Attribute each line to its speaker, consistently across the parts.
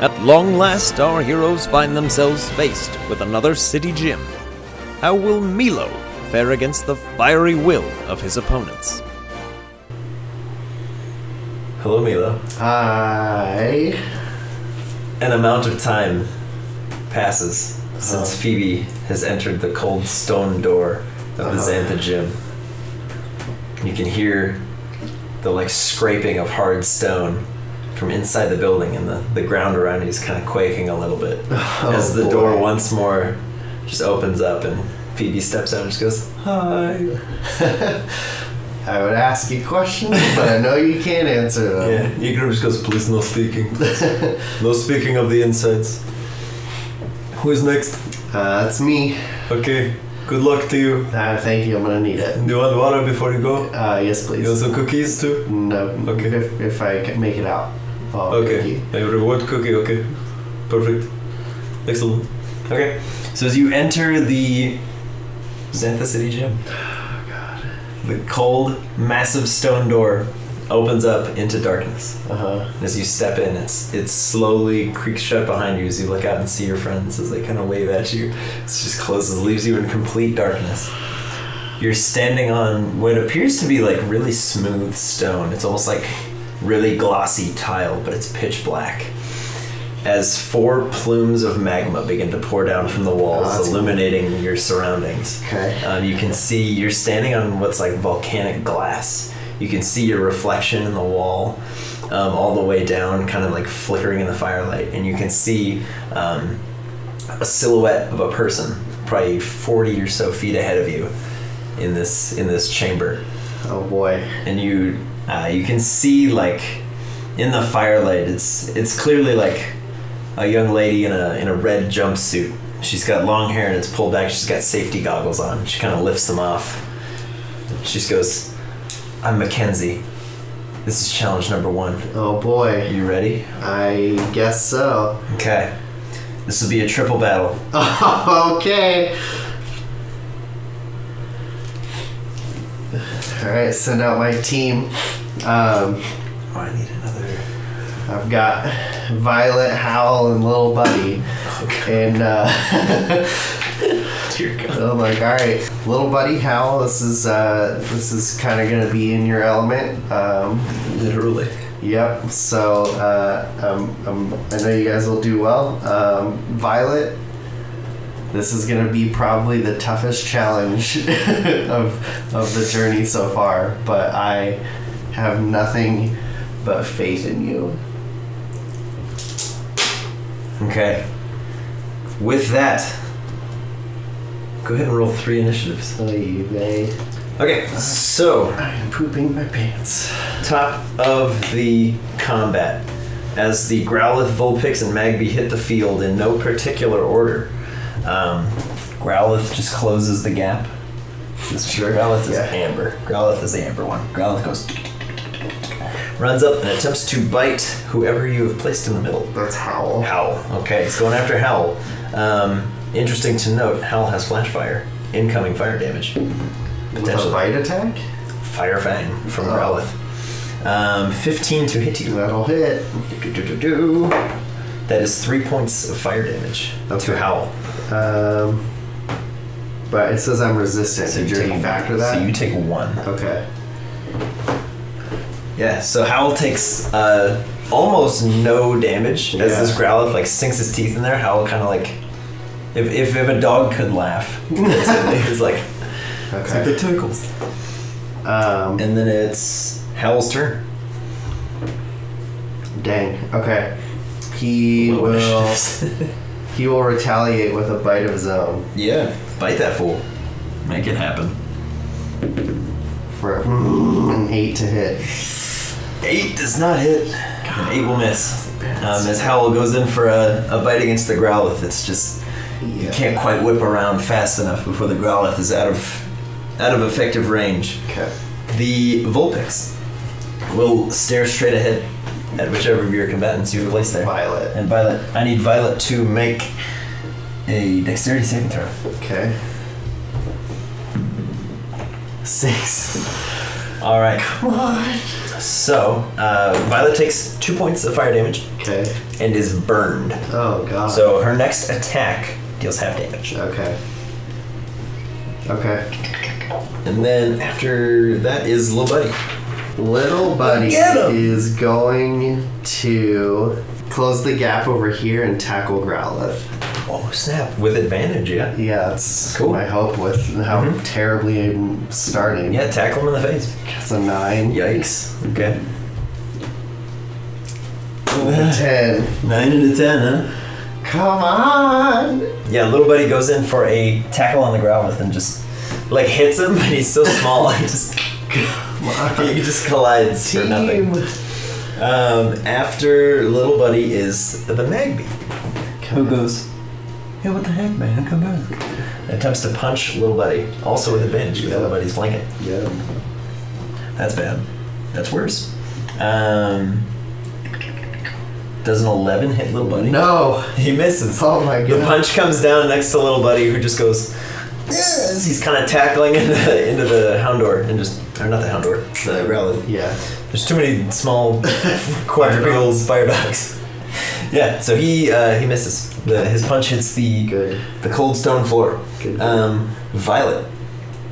Speaker 1: At long last, our heroes find themselves faced with another city gym. How will Milo fare against the fiery will of his opponents?
Speaker 2: Hello, Milo.
Speaker 3: I.
Speaker 2: An amount of time passes since
Speaker 3: Uh-huh.
Speaker 2: Phoebe has entered the cold stone door of the
Speaker 3: Uh-huh.
Speaker 2: Zantha gym. You can hear the like scraping of hard stone from inside the building, and the, the ground around you is kind of quaking a little bit as the
Speaker 3: Oh, boy.
Speaker 2: door once more just opens up and Phoebe steps out and just goes, "Hi."
Speaker 3: I would ask you questions, but I know you can't answer them.
Speaker 2: Yeah, Igor just goes, "Please, no speaking. please. no speaking of the insides." Who is next?
Speaker 3: Uh, that's me.
Speaker 2: Okay, good luck to you.
Speaker 3: Uh, thank you. I'm gonna need it.
Speaker 2: Do you want water before you go?
Speaker 3: Uh, yes,
Speaker 2: You want
Speaker 3: please.
Speaker 2: some cookies too?
Speaker 3: No.
Speaker 2: Okay.
Speaker 3: If, if I can make it out. Oh,
Speaker 2: Okay, a reward cookie, okay. Perfect. Excellent. Okay, so as you enter the Zantha City Gym, the cold, massive stone door opens up into darkness.
Speaker 3: Uh huh.
Speaker 2: As you step in, it's it slowly creaks shut behind you as you look out and see your friends as they kind of wave at you. It just closes, leaves you in complete darkness. You're standing on what appears to be like really smooth stone. It's almost like really glossy tile, but it's pitch black. As four plumes of magma begin to pour down from the walls,
Speaker 3: Oh, that's cool.
Speaker 2: illuminating your surroundings.
Speaker 3: Okay.
Speaker 2: Um, you can see you're standing on what's like volcanic glass. You can see your reflection in the wall, um, all the way down, kind of like flickering in the firelight, and you can see um, a silhouette of a person, probably forty or so feet ahead of you, in this in this chamber,
Speaker 3: Oh boy.
Speaker 2: and you uh, you can see like in the firelight, it's it's clearly like a young lady in a in a red jumpsuit. She's got long hair and it's pulled back. She's got safety goggles on. She kind of lifts them off. She just goes, "I'm Mackenzie. This is challenge number one.
Speaker 3: Oh boy.
Speaker 2: You ready?
Speaker 3: I guess so.
Speaker 2: Okay. This will be a triple battle.
Speaker 3: okay. All right. Send out my team. Um,
Speaker 2: Oh, I need another.
Speaker 3: I've got Violet, Howl, and Little Buddy. oh, And uh,
Speaker 2: Dear God.
Speaker 3: I'm like, all right, Little Buddy, Howl. This is uh, this is kind of gonna be in your element. Um,
Speaker 2: Literally.
Speaker 3: Yep. So uh, um, um, I know you guys will do well. Um, Violet, this is gonna be probably the toughest challenge of of the journey so far, but I have nothing but faith in you.
Speaker 2: Okay. With that, go ahead and roll three initiatives.
Speaker 3: Oh, Oy.
Speaker 2: Okay, so
Speaker 3: I'm pooping my pants.
Speaker 2: top of the combat as the Growlithe, Vulpix, and Magby hit the field in no particular order. Um, Growlithe just closes the gap. This
Speaker 3: Sure,
Speaker 2: Growlithe is
Speaker 3: yeah.
Speaker 2: amber. Growlithe is the amber one. Growlithe goes, runs up and attempts to bite whoever you have placed in the middle.
Speaker 3: That's Howl.
Speaker 2: Howl. Okay, he's going after Howl. Um, interesting to note, Howl has flash fire, incoming fire damage.
Speaker 3: With a bite attack?
Speaker 2: Fire Fang from
Speaker 3: Oh.
Speaker 2: Growlithe. Um, 15 to hit you.
Speaker 3: That'll hit.
Speaker 2: Do-do-do-do. That is three points of fire damage
Speaker 3: Okay.
Speaker 2: to Howl.
Speaker 3: Um, but it says I'm resistant.
Speaker 2: So
Speaker 3: Did
Speaker 2: you
Speaker 3: factor that?
Speaker 2: So you take one.
Speaker 3: okay.
Speaker 2: Yeah. So Howl takes uh, almost no damage as
Speaker 3: Yeah.
Speaker 2: this Growlithe like sinks his teeth in there. Howl kind of like, if, if if a dog could laugh, basically, it's like
Speaker 3: Okay.
Speaker 2: the tickles.
Speaker 3: Um,
Speaker 2: And then it's Howl's turn.
Speaker 3: dang. Okay. He
Speaker 2: Low
Speaker 3: will. He will retaliate with a bite of his own
Speaker 2: yeah. Bite that fool. Make it happen.
Speaker 3: for an eight to hit.
Speaker 2: Eight does not hit. An eight will miss. Um, as Howl goes in for a, a bite against the Growlithe, it's just you can't quite whip around fast enough before the Growlithe is out of out of effective range.
Speaker 3: Okay.
Speaker 2: The Vulpix will stare straight ahead at whichever of your combatants you have placed there.
Speaker 3: Violet.
Speaker 2: And Violet, I need Violet to make a dexterity saving throw.
Speaker 3: Okay. Six.
Speaker 2: All right.
Speaker 3: Come on.
Speaker 2: So, uh, Violet takes two points of fire damage
Speaker 3: Okay.
Speaker 2: and is burned.
Speaker 3: Oh god.
Speaker 2: So her next attack deals half damage.
Speaker 3: Okay. Okay.
Speaker 2: And then after that is Little Buddy.
Speaker 3: Little buddy is going to close the gap over here and tackle Growlithe.
Speaker 2: Oh snap! With advantage, yeah.
Speaker 3: Yeah, that's
Speaker 2: Cool.
Speaker 3: my hope with how
Speaker 2: Mhm.
Speaker 3: terribly I'm starting.
Speaker 2: Yeah, tackle him in the face.
Speaker 3: It's a nine.
Speaker 2: Yikes. Okay.
Speaker 3: Ten.
Speaker 2: Nine and a ten, huh?
Speaker 3: Come on.
Speaker 2: Yeah, little buddy goes in for a tackle on the ground with and just like hits him, but he's so small. he just
Speaker 3: Come
Speaker 2: he just collides for nothing. Um, after little buddy is the Magby, who goes, "Yeah, what the heck, man? Come back." Attempts to punch little buddy, also with advantage because
Speaker 3: Yeah.
Speaker 2: little buddy's flanking.
Speaker 3: Yeah.
Speaker 2: That's bad. That's worse. Um, does an eleven hit little buddy?
Speaker 3: No.
Speaker 2: he misses.
Speaker 3: Oh my god.
Speaker 2: The punch comes down next to little buddy, who just goes. "Yeah," he's kind of tackling into the, into the Houndour and just or not the Houndour, the Growlithe.
Speaker 3: Yeah.
Speaker 2: There's too many small quadrupedal fire dogs. Yeah, so he uh, he misses. The, his punch hits the
Speaker 3: Good.
Speaker 2: the cold stone floor.
Speaker 3: Good.
Speaker 2: Um, Violet.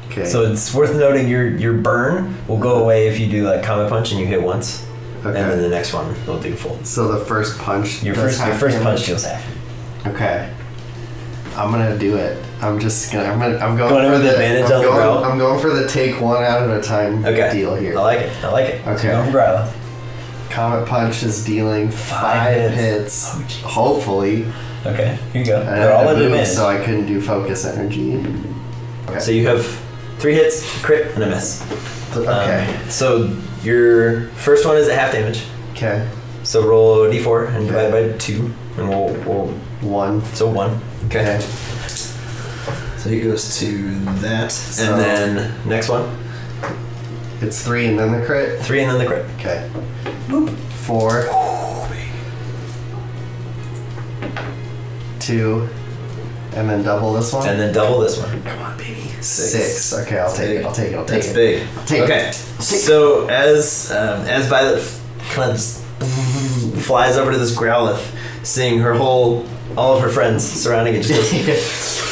Speaker 3: Okay.
Speaker 2: So it's worth noting your your burn will go away if you do like comet punch and you hit once,
Speaker 3: okay.
Speaker 2: and then the next one will do full.
Speaker 3: So the first punch.
Speaker 2: Your
Speaker 3: does
Speaker 2: first your
Speaker 3: half
Speaker 2: first
Speaker 3: damage?
Speaker 2: punch deals half.
Speaker 3: Okay. I'm gonna do it. I'm just gonna. I'm gonna. I'm going,
Speaker 2: Going
Speaker 3: for the
Speaker 2: advantage
Speaker 3: I'm
Speaker 2: the
Speaker 3: going,
Speaker 2: growl?
Speaker 3: I'm going for the take one out at a time
Speaker 2: Okay.
Speaker 3: deal here.
Speaker 2: I like it. I like it.
Speaker 3: Okay.
Speaker 2: go for.
Speaker 3: Comet punch is dealing
Speaker 2: Five
Speaker 3: five,
Speaker 2: hits.
Speaker 3: hits.
Speaker 2: Oh,
Speaker 3: hopefully.
Speaker 2: Okay, here you go. They're all
Speaker 3: had
Speaker 2: at
Speaker 3: to
Speaker 2: advantage.
Speaker 3: so I couldn't do focus energy. Okay.
Speaker 2: So you have three hits, crit, and a miss.
Speaker 3: okay.
Speaker 2: Um, so your first one is at half damage.
Speaker 3: okay.
Speaker 2: So roll a d4 and divide by two, and we'll, we'll
Speaker 3: One.
Speaker 2: so one.
Speaker 3: Okay.
Speaker 2: So he goes to that,
Speaker 3: So-
Speaker 2: and then next one,
Speaker 3: It's three and then the crit.
Speaker 2: three, and then the crit.
Speaker 3: Okay. Four. Two. And then double this one.
Speaker 2: And then double this one. Come on, baby.
Speaker 3: Six. Okay, I'll take it. I'll take it. I'll take
Speaker 2: That's
Speaker 3: it.
Speaker 2: big.
Speaker 3: Take it.
Speaker 2: okay. So as um, as Violet kind of just flies over to this Growlithe, seeing her whole all of her friends surrounding it, just goes,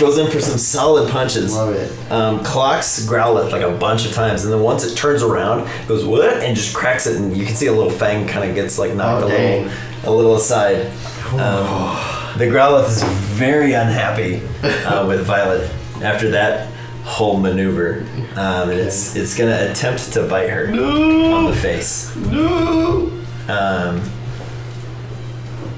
Speaker 2: goes in for some solid punches.
Speaker 3: Love it.
Speaker 2: Um, clocks Growlithe like a bunch of times, and then once it turns around, goes what and just cracks it, and you can see a little fang kind of gets like knocked
Speaker 3: Oh,
Speaker 2: a
Speaker 3: dang.
Speaker 2: little a little aside. Um, the Growlithe is very unhappy uh, with Violet after that whole maneuver, um, and it's it's gonna attempt to bite her on the face.
Speaker 3: No.
Speaker 2: Um,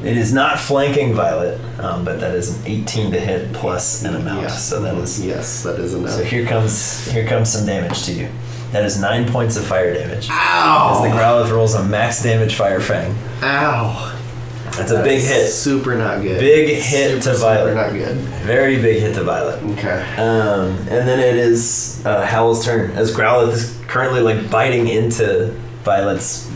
Speaker 2: it is not flanking Violet, um, but that is an 18 to hit plus an amount,
Speaker 3: Yeah.
Speaker 2: so that is
Speaker 3: Yes, that is enough.
Speaker 2: so here comes here comes some damage to you. That is nine points of fire damage. Ow! As the Growlithe rolls a max damage Fire Fang.
Speaker 3: Ow!
Speaker 2: That's a big hit.
Speaker 3: Super not good.
Speaker 2: Big hit
Speaker 3: super,
Speaker 2: to Violet.
Speaker 3: Super not good.
Speaker 2: Very big hit to Violet.
Speaker 3: Okay.
Speaker 2: Um, and then it is uh, Howl's turn as Growlithe is currently like biting into Violet's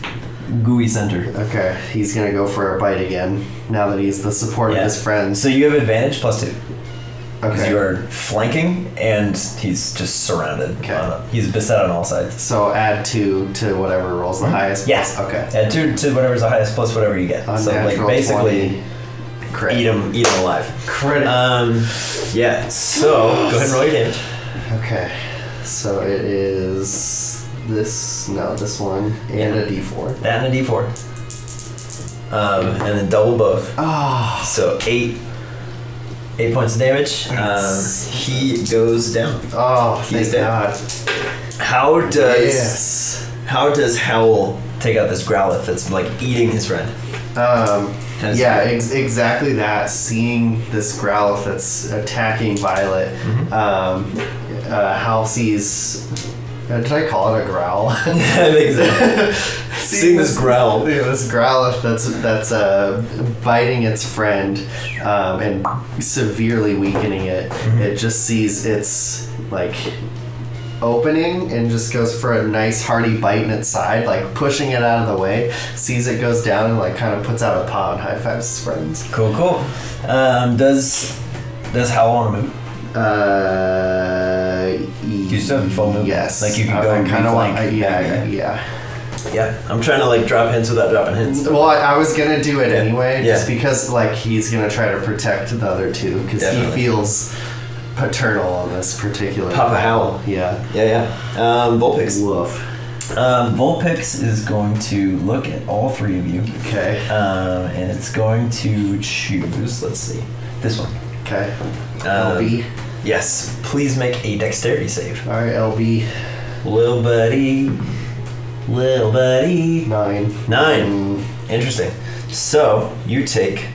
Speaker 2: gooey center.
Speaker 3: Okay. He's gonna go for a bite again. Now that he's the support
Speaker 2: Yeah.
Speaker 3: of his friends.
Speaker 2: So you have advantage plus two because
Speaker 3: Okay.
Speaker 2: you are flanking and he's just surrounded.
Speaker 3: Okay.
Speaker 2: on- he's beset on all sides.
Speaker 3: So add two to whatever rolls the highest.
Speaker 2: Hmm? Yes.
Speaker 3: Okay.
Speaker 2: Add two to whatever's the highest plus whatever you get. so like
Speaker 3: Unnatural
Speaker 2: basically
Speaker 3: 20. Crit.
Speaker 2: eat him, eat him alive.
Speaker 3: Crit.
Speaker 2: Um, yeah. So go ahead and roll your damage.
Speaker 3: okay. So it is this. No, this one and a D4.
Speaker 2: That and a D4. Um, and then double both.
Speaker 3: Ah.
Speaker 2: So eight, eight points of damage. Um, he goes down.
Speaker 3: Oh,
Speaker 2: He's
Speaker 3: thank
Speaker 2: dead.
Speaker 3: God.
Speaker 2: How does
Speaker 3: Yes.
Speaker 2: how does Howl take out this Growlithe that's like eating his friend?
Speaker 3: Um, yeah, ex- exactly that. Seeing this Growlithe that's attacking Violet,
Speaker 2: Mm-hmm.
Speaker 3: um, uh, Howl sees. Uh, Did I call it a growl?
Speaker 2: I think so. Seeing this growl.
Speaker 3: Yeah, this growl that's that's uh, biting its friend um, and severely weakening it.
Speaker 2: Mm-hmm.
Speaker 3: It just sees its like opening and just goes for a nice hearty bite in its side, like pushing it out of the way. Sees it goes down and like kind of puts out a paw and high fives its friends.
Speaker 2: Cool, cool. Um, does does Howl want to move?
Speaker 3: Uh,
Speaker 2: You still have full movement.
Speaker 3: Yes.
Speaker 2: Like, you can go
Speaker 3: I
Speaker 2: and
Speaker 3: kinda like
Speaker 2: reflank.
Speaker 3: yeah,
Speaker 2: Yeah,
Speaker 3: yeah.
Speaker 2: Yeah, I'm trying to like drop hints without dropping hints.
Speaker 3: Well, I, I was gonna do it
Speaker 2: Yeah.
Speaker 3: anyway,
Speaker 2: Yeah.
Speaker 3: just because like he's gonna try to protect the other two because he feels paternal on this particular.
Speaker 2: Papa Howl.
Speaker 3: Yeah.
Speaker 2: Yeah, yeah. Um, Vulpix.
Speaker 3: Woof.
Speaker 2: Um, Vulpix is going to look at all three of you,
Speaker 3: Okay.
Speaker 2: um, and it's going to choose. Let's see, this one.
Speaker 3: Okay.
Speaker 2: Um,
Speaker 3: LB.
Speaker 2: Yes. Please make a dexterity save.
Speaker 3: All right. LB.
Speaker 2: Little buddy. Little buddy.
Speaker 3: Nine.
Speaker 2: Nine. Interesting. So you take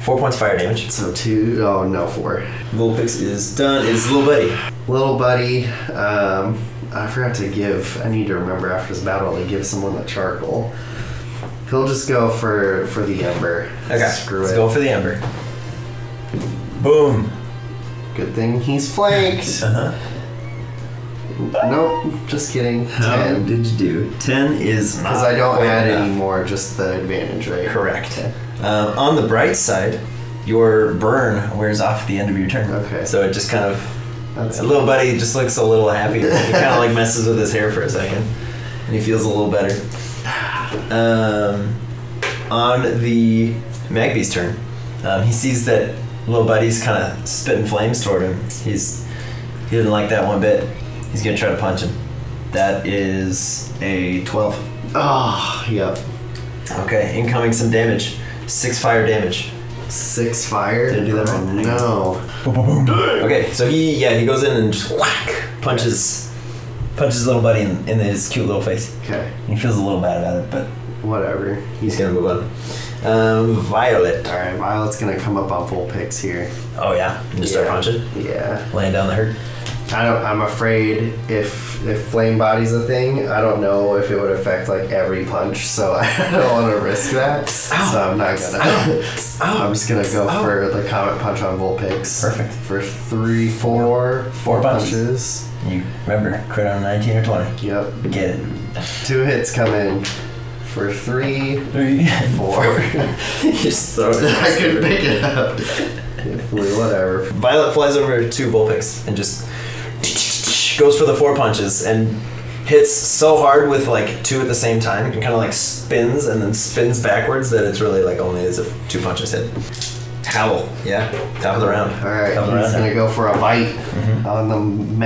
Speaker 2: four points fire damage.
Speaker 3: so two. Oh no, four.
Speaker 2: Vulpix is done. It's little buddy.
Speaker 3: Little buddy. Um, I forgot to give. I need to remember after this battle to give someone the charcoal. He'll just go for for the ember.
Speaker 2: Okay.
Speaker 3: Screw
Speaker 2: Let's
Speaker 3: it.
Speaker 2: go for the ember. Boom.
Speaker 3: Good thing he's flanked.
Speaker 2: Uh huh.
Speaker 3: nope. Just kidding. Ten.
Speaker 2: did you do? Ten is not.
Speaker 3: Because I don't
Speaker 2: quite
Speaker 3: add
Speaker 2: enough.
Speaker 3: any more, just the advantage, right?
Speaker 2: Correct.
Speaker 3: Okay.
Speaker 2: Um, on the bright side, your burn wears off at the end of your turn.
Speaker 3: Okay.
Speaker 2: So it just kind of
Speaker 3: That's
Speaker 2: a little buddy just looks a little happier. He kind of like messes with his hair for a second, and he feels a little better. Um, on the Magby's turn, um, he sees that little buddy's kind of spitting flames toward him. He's he didn't like that one bit. He's gonna try to punch him. That is a twelve.
Speaker 3: Oh, yep.
Speaker 2: Okay, incoming some damage. Six fire damage.
Speaker 3: Six fire.
Speaker 2: Did I do that right?
Speaker 3: no.
Speaker 2: Okay, so he yeah he goes in and just whack punches punches little buddy in, in his cute little face.
Speaker 3: Okay.
Speaker 2: He feels a little bad about it, but
Speaker 3: Whatever.
Speaker 2: he's gonna move on. Um, Violet.
Speaker 3: All right. Violet's gonna come up on Vulpix here.
Speaker 2: Oh yeah, and just start
Speaker 3: Yeah.
Speaker 2: punching,
Speaker 3: Yeah.
Speaker 2: laying down the hurt.
Speaker 3: I don't. I'm afraid if if flame body's a thing, I don't know if it would affect like every punch. So I don't want to risk that.
Speaker 2: Ow.
Speaker 3: So I'm not gonna.
Speaker 2: Ow.
Speaker 3: I'm just gonna go for the comet punch on Vulpix.
Speaker 2: Perfect.
Speaker 3: For three, four,
Speaker 2: Four punches. You remember crit on nineteen or twenty.
Speaker 3: Yep.
Speaker 2: Get it.
Speaker 3: Two hits come in for three,
Speaker 2: Three,
Speaker 3: four.
Speaker 2: you just throw it.
Speaker 3: I couldn't pick it up. Whatever.
Speaker 2: Violet flies over to Vulpix and just goes for the four punches and hits so hard with like two at the same time and kind of like spins and then spins backwards that it's really like only as if two punches hit. Howl, yeah, top of the round.
Speaker 3: All right,
Speaker 2: top of the
Speaker 3: he's gonna go for a bite
Speaker 2: Mm-hmm.
Speaker 3: on the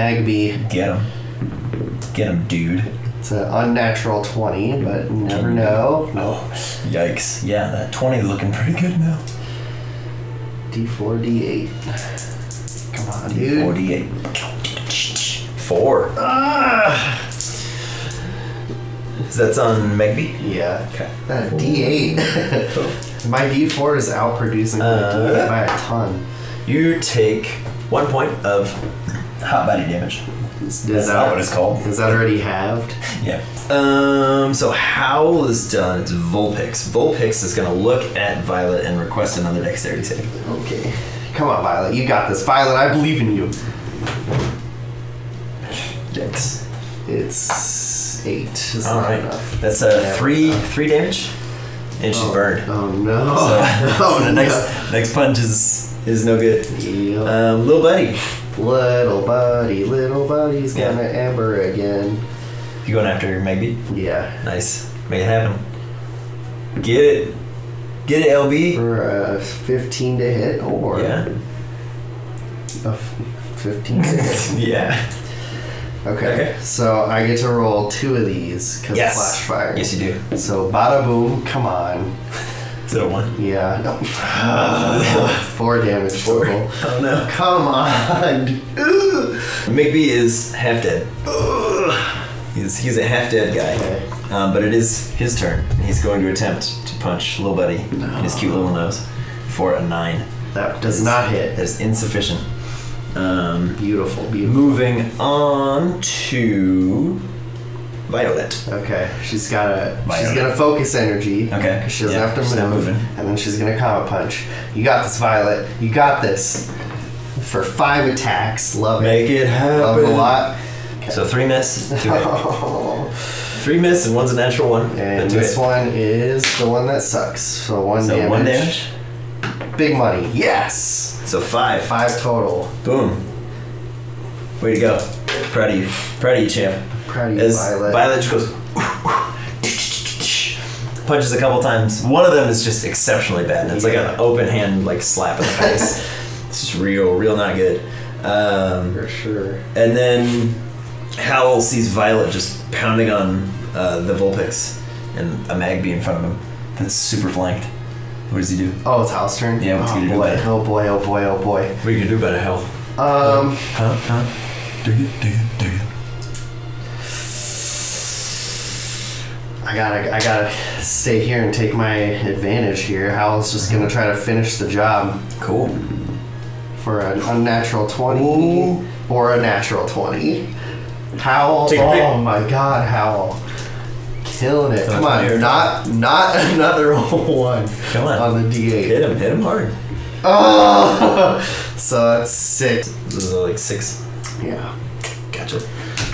Speaker 3: Magby.
Speaker 2: Get him, get him, dude.
Speaker 3: It's an unnatural twenty, but you never know.
Speaker 2: Oh, yikes! Yeah, that twenty is looking pretty good now.
Speaker 3: D four, D eight. Come on, dude.
Speaker 2: Forty-eight. Four.
Speaker 3: Ah!
Speaker 2: That's on Magby.
Speaker 3: Yeah.
Speaker 2: Okay.
Speaker 3: That D eight. My D four is outproducing my
Speaker 2: Uh,
Speaker 3: D eight by a ton.
Speaker 2: You take one point of hot body damage.
Speaker 3: Is,
Speaker 2: That's not what it's called.
Speaker 3: Is that already halved?
Speaker 2: Yeah. Um. So Howl is done. It's Vulpix. Vulpix is gonna look at Violet and request another dexterity save.
Speaker 3: Okay. Come on, Violet. You got this. Violet, I believe in you.
Speaker 2: Dex.
Speaker 3: It's eight. It's
Speaker 2: All right.
Speaker 3: enough.
Speaker 2: That's a
Speaker 3: Yeah.
Speaker 2: three three damage, and she's
Speaker 3: Oh,
Speaker 2: burned.
Speaker 3: Oh no.
Speaker 2: So,
Speaker 3: oh
Speaker 2: so the
Speaker 3: no.
Speaker 2: next next punch is is no good.
Speaker 3: Yep.
Speaker 2: Um, little buddy,
Speaker 3: little buddy, little buddy's
Speaker 2: Yeah.
Speaker 3: gonna ember again.
Speaker 2: you going after Magby?
Speaker 3: Yeah.
Speaker 2: Nice. Make it happen. Get it. Get it, LB.
Speaker 3: For a 15 to hit or
Speaker 2: Yeah.
Speaker 3: a f- 15 to hit.
Speaker 2: Yeah.
Speaker 3: Okay.
Speaker 2: Okay.
Speaker 3: So I get to roll two of these because
Speaker 2: Yes.
Speaker 3: flash fire.
Speaker 2: Yes, you do.
Speaker 3: So bada boom, come on.
Speaker 2: Is it a one?
Speaker 3: Yeah. No. Four damage total.
Speaker 2: Oh no.
Speaker 3: Come on.
Speaker 2: Magby is half dead. He's, he's a half dead guy.
Speaker 3: Okay.
Speaker 2: Um, but it is his turn, and he's going to attempt to punch little buddy in his cute little nose for a nine.
Speaker 3: That does not hit.
Speaker 2: That is insufficient. Um,
Speaker 3: Beautiful, beautiful.
Speaker 2: moving on to Violet.
Speaker 3: Okay, she's gotta. She's
Speaker 2: Violet.
Speaker 3: gonna focus energy.
Speaker 2: Okay,
Speaker 3: 'cause she doesn't
Speaker 2: yeah,
Speaker 3: have to
Speaker 2: she's
Speaker 3: move, and then she's gonna comet punch. You got this, Violet. You got this. For five attacks, love it.
Speaker 2: Make it
Speaker 3: Love it a
Speaker 2: happen.
Speaker 3: lot.
Speaker 2: So three miss, two. Three miss, and one's a natural one.
Speaker 3: and this
Speaker 2: hit.
Speaker 3: one is the one that sucks. So one
Speaker 2: So
Speaker 3: damage.
Speaker 2: one damage.
Speaker 3: Big money. Yes.
Speaker 2: So five.
Speaker 3: Five total.
Speaker 2: Boom. Way to go. Proud of you. Proud of you, champ.
Speaker 3: Proud
Speaker 2: As
Speaker 3: Violet.
Speaker 2: Violet just goes. Punches a couple times. One of them is just exceptionally bad. and It's like an open hand, like slap in the face. it's just real, real not good. Um,
Speaker 3: For sure.
Speaker 2: and then Howl sees Violet just pounding on uh, the Vulpix and a Magby in front of him. That's super flanked. What does he do?
Speaker 3: Oh, it's Howl's turn?
Speaker 2: Yeah, what's he
Speaker 3: oh,
Speaker 2: gonna do
Speaker 3: boy.
Speaker 2: it?
Speaker 3: Oh boy, oh boy, oh boy.
Speaker 2: What are you gonna do about it, Howl?
Speaker 3: Um,
Speaker 2: Huh? Huh? Do you? Do? Do?
Speaker 3: I gotta, I gotta stay here and take my advantage here. Howl's just gonna try to finish the job
Speaker 2: Cool.
Speaker 3: for an unnatural 20
Speaker 2: Ooh.
Speaker 3: or a natural 20. Howl.
Speaker 2: Take a pick.
Speaker 3: oh my god, Howl. Killing it. Come
Speaker 2: that's
Speaker 3: on,
Speaker 2: my
Speaker 3: not not another one
Speaker 2: Come on.
Speaker 3: on the D8.
Speaker 2: Hit him. Hit him hard.
Speaker 3: Oh, so that's six.
Speaker 2: This is like six.
Speaker 3: Yeah.
Speaker 2: Gotcha.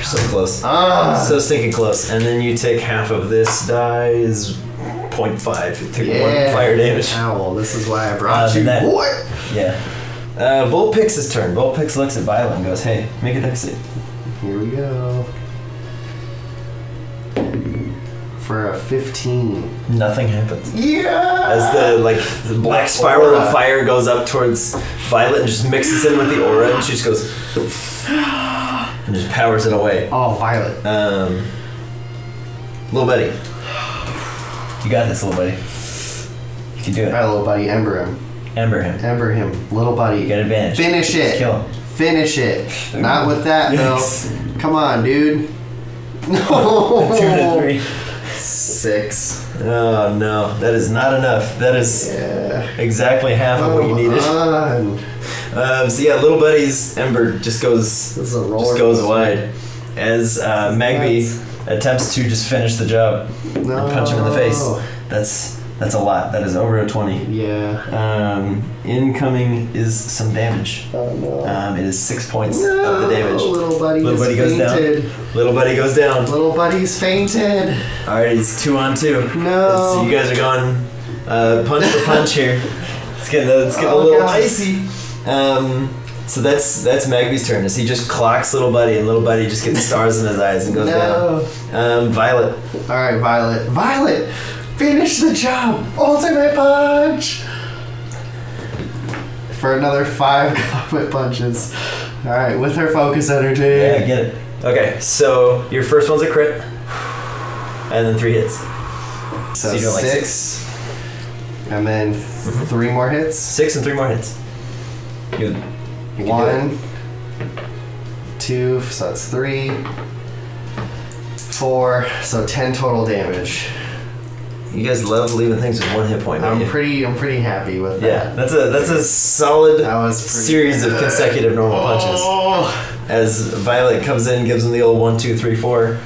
Speaker 2: So close.
Speaker 3: Ah,
Speaker 2: So stinking close. And then you take half of this die is 0.5. Take
Speaker 3: yeah.
Speaker 2: one fire damage.
Speaker 3: Owl, this is why I brought
Speaker 2: Uh,
Speaker 3: you,
Speaker 2: that-
Speaker 3: boy.
Speaker 2: Yeah. Uh, Vulpix's turn. Vulpix looks at Violet and goes, hey, make a dex save.
Speaker 3: Here we go. For a 15.
Speaker 2: Nothing happens.
Speaker 3: Yeah!
Speaker 2: As the like the black spiral
Speaker 3: Aura.
Speaker 2: of fire goes up towards Violet and just mixes in with the aura and she just goes and just powers it away.
Speaker 3: Oh, Violet.
Speaker 2: Um, little buddy, you got this, little buddy. You can do it.
Speaker 3: right, little buddy, ember him.
Speaker 2: Ember him.
Speaker 3: Ember him. Little buddy.
Speaker 2: You got advantage.
Speaker 3: Finish it.
Speaker 2: Kill him.
Speaker 3: Finish it. Not with that, though. Come on, dude. No.
Speaker 2: Two and three.
Speaker 3: Six.
Speaker 2: Oh no, that is not enough. That is
Speaker 3: Yeah.
Speaker 2: exactly half of what you needed.
Speaker 3: on.
Speaker 2: Um, so yeah, little buddy's ember just goes
Speaker 3: This is a
Speaker 2: just goes wide as uh, Magby attempts to just finish the job
Speaker 3: No.
Speaker 2: and punch him in the face. That's that's a lot. That is over a twenty.
Speaker 3: Yeah.
Speaker 2: Um, incoming is some damage.
Speaker 3: Oh no.
Speaker 2: Um, it is six points
Speaker 3: no,
Speaker 2: of the damage.
Speaker 3: Little buddy
Speaker 2: Little buddy goes down. Little buddy goes down.
Speaker 3: Little buddy's fainted.
Speaker 2: All right, it's two on two.
Speaker 3: No.
Speaker 2: You guys are going uh, punch for punch here. It's getting it's getting
Speaker 3: Oh,
Speaker 2: a little
Speaker 3: God.
Speaker 2: icy. Um, so that's that's Magby's turn. As he just clocks little buddy, and little buddy just gets stars in his eyes and goes
Speaker 3: No.
Speaker 2: down. Um, Violet.
Speaker 3: All right, Violet. Violet, finish the job. Ultimate punch. For another five comet punches. All right, with her focus energy.
Speaker 2: Yeah, get it. Okay, so your first one's a crit, and then three hits.
Speaker 3: So,
Speaker 2: So you're doing like
Speaker 3: six, and then th- three more hits.
Speaker 2: Six and three more hits. You, you
Speaker 3: One, two, so that's three, four, so ten total damage.
Speaker 2: You guys love leaving things with one hit point,
Speaker 3: I'm
Speaker 2: you?
Speaker 3: pretty, I'm pretty happy with that.
Speaker 2: Yeah, that's a that's a solid
Speaker 3: That
Speaker 2: series of consecutive normal punches.
Speaker 3: Oh.
Speaker 2: As Violet comes in, gives him the old one, two, three, four.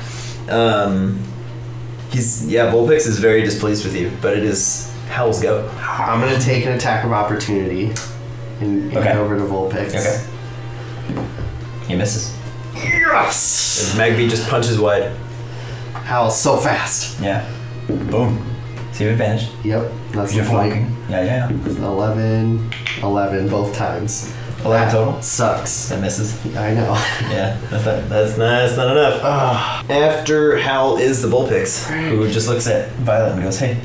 Speaker 2: Um, he's yeah, Vulpix is very displeased with you, but it is Howl's go.
Speaker 3: I'm gonna take an attack of opportunity and, and
Speaker 2: Okay.
Speaker 3: head over to Vulpix.
Speaker 2: Okay. He misses.
Speaker 3: Yes!
Speaker 2: As Magby just punches wide.
Speaker 3: Howl's so fast.
Speaker 2: Yeah. Boom. So you advantage.
Speaker 3: Yep, that's
Speaker 2: You're
Speaker 3: the point.
Speaker 2: flanking. Yeah, yeah, yeah.
Speaker 3: 11, 11 both times.
Speaker 2: 11
Speaker 3: That
Speaker 2: total?
Speaker 3: Sucks.
Speaker 2: That misses.
Speaker 3: I know.
Speaker 2: Yeah, that's not that's not, that's not enough.
Speaker 3: Ah,
Speaker 2: After Howl is the Vulpix, who just looks at Violet and goes, "Hey,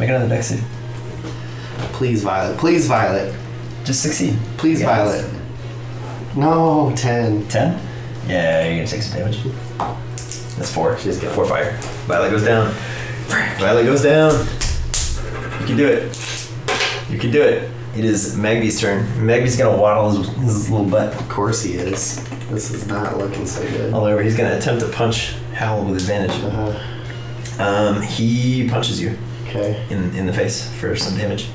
Speaker 2: make another save.
Speaker 3: please, Violet. Please, Violet.
Speaker 2: Just succeed.
Speaker 3: Please. Violet. No, 10.
Speaker 2: Ten? Yeah, you're gonna take some damage. That's four.
Speaker 3: She's good.
Speaker 2: Four fire. Violet goes down. Violet goes down. You can do it. You can do it. It is Magby's turn. Magby's gonna waddle his, his little butt
Speaker 3: Of course he is. This is not looking so good.
Speaker 2: all over. He's gonna attempt to punch Howl with advantage.
Speaker 3: Uh-huh.
Speaker 2: Um, he punches you
Speaker 3: Okay.
Speaker 2: in, in the face for some damage.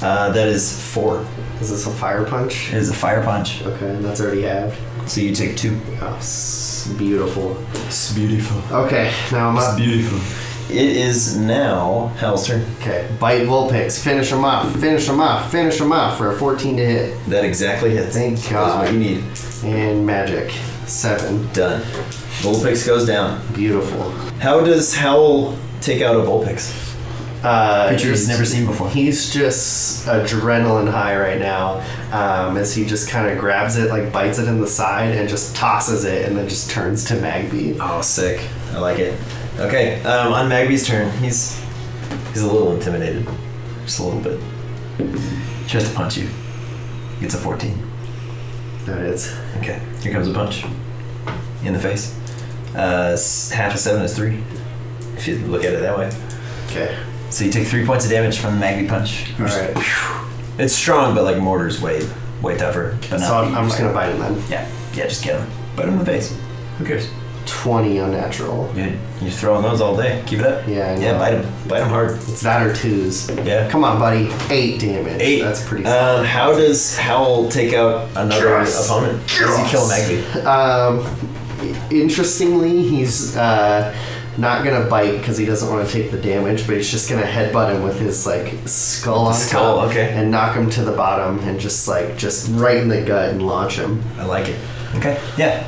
Speaker 2: Uh, that is four.
Speaker 3: Is this a fire punch?
Speaker 2: It is a fire punch.
Speaker 3: Okay, that's already halved.
Speaker 2: So you take two.
Speaker 3: Oh, s- beautiful.
Speaker 2: It's beautiful.
Speaker 3: Okay, now I'm up.
Speaker 2: beautiful. It is now Howl's turn.
Speaker 3: Okay, bite Vulpix. Finish him off. Finish him off. Finish him off for a 14 to hit.
Speaker 2: That exactly hits.
Speaker 3: Thank God.
Speaker 2: what you need.
Speaker 3: And magic. Seven.
Speaker 2: Done. Vulpix goes down.
Speaker 3: Beautiful.
Speaker 2: How does Howl take out a Vulpix?
Speaker 3: Uh,
Speaker 2: Creature he's- never seen before.
Speaker 3: He's just adrenaline high right now um, as he just kind of grabs it, like bites it in the side, and just tosses it, and then just turns to Magby.
Speaker 2: Oh, sick. I like it. Okay, um, on Magby's turn, he's he's a little intimidated, just a little bit. Tries to punch you. Gets a 14.
Speaker 3: That is.
Speaker 2: Okay, here comes a punch in the face. Uh, half a seven is three, if you look at it that way.
Speaker 3: Okay.
Speaker 2: So you take three points of damage from the Magby punch.
Speaker 3: All right.
Speaker 2: It's strong, but like mortar's way way tougher. But
Speaker 3: So
Speaker 2: not
Speaker 3: I'm, I'm just gonna bite him then.
Speaker 2: Yeah, yeah, just get him. Bite him in the face. Who cares?
Speaker 3: Twenty unnatural.
Speaker 2: You're, you're throwing those all day. Keep it up.
Speaker 3: Yeah,
Speaker 2: Yeah, bite him. Bite him hard.
Speaker 3: It's that or twos.
Speaker 2: Yeah.
Speaker 3: Come on, buddy. Eight damage.
Speaker 2: Eight.
Speaker 3: That's pretty.
Speaker 2: Um, how does Howl take out another
Speaker 3: Yes.
Speaker 2: opponent? Does he kill Magby?
Speaker 3: Um, interestingly, he's uh, not gonna bite because he doesn't want to take the damage, but he's just gonna headbutt him with his like skull on
Speaker 2: skull,
Speaker 3: top,
Speaker 2: okay.
Speaker 3: and knock him to the bottom, and just like just right in the gut and launch him.
Speaker 2: I like it. Okay. Yeah.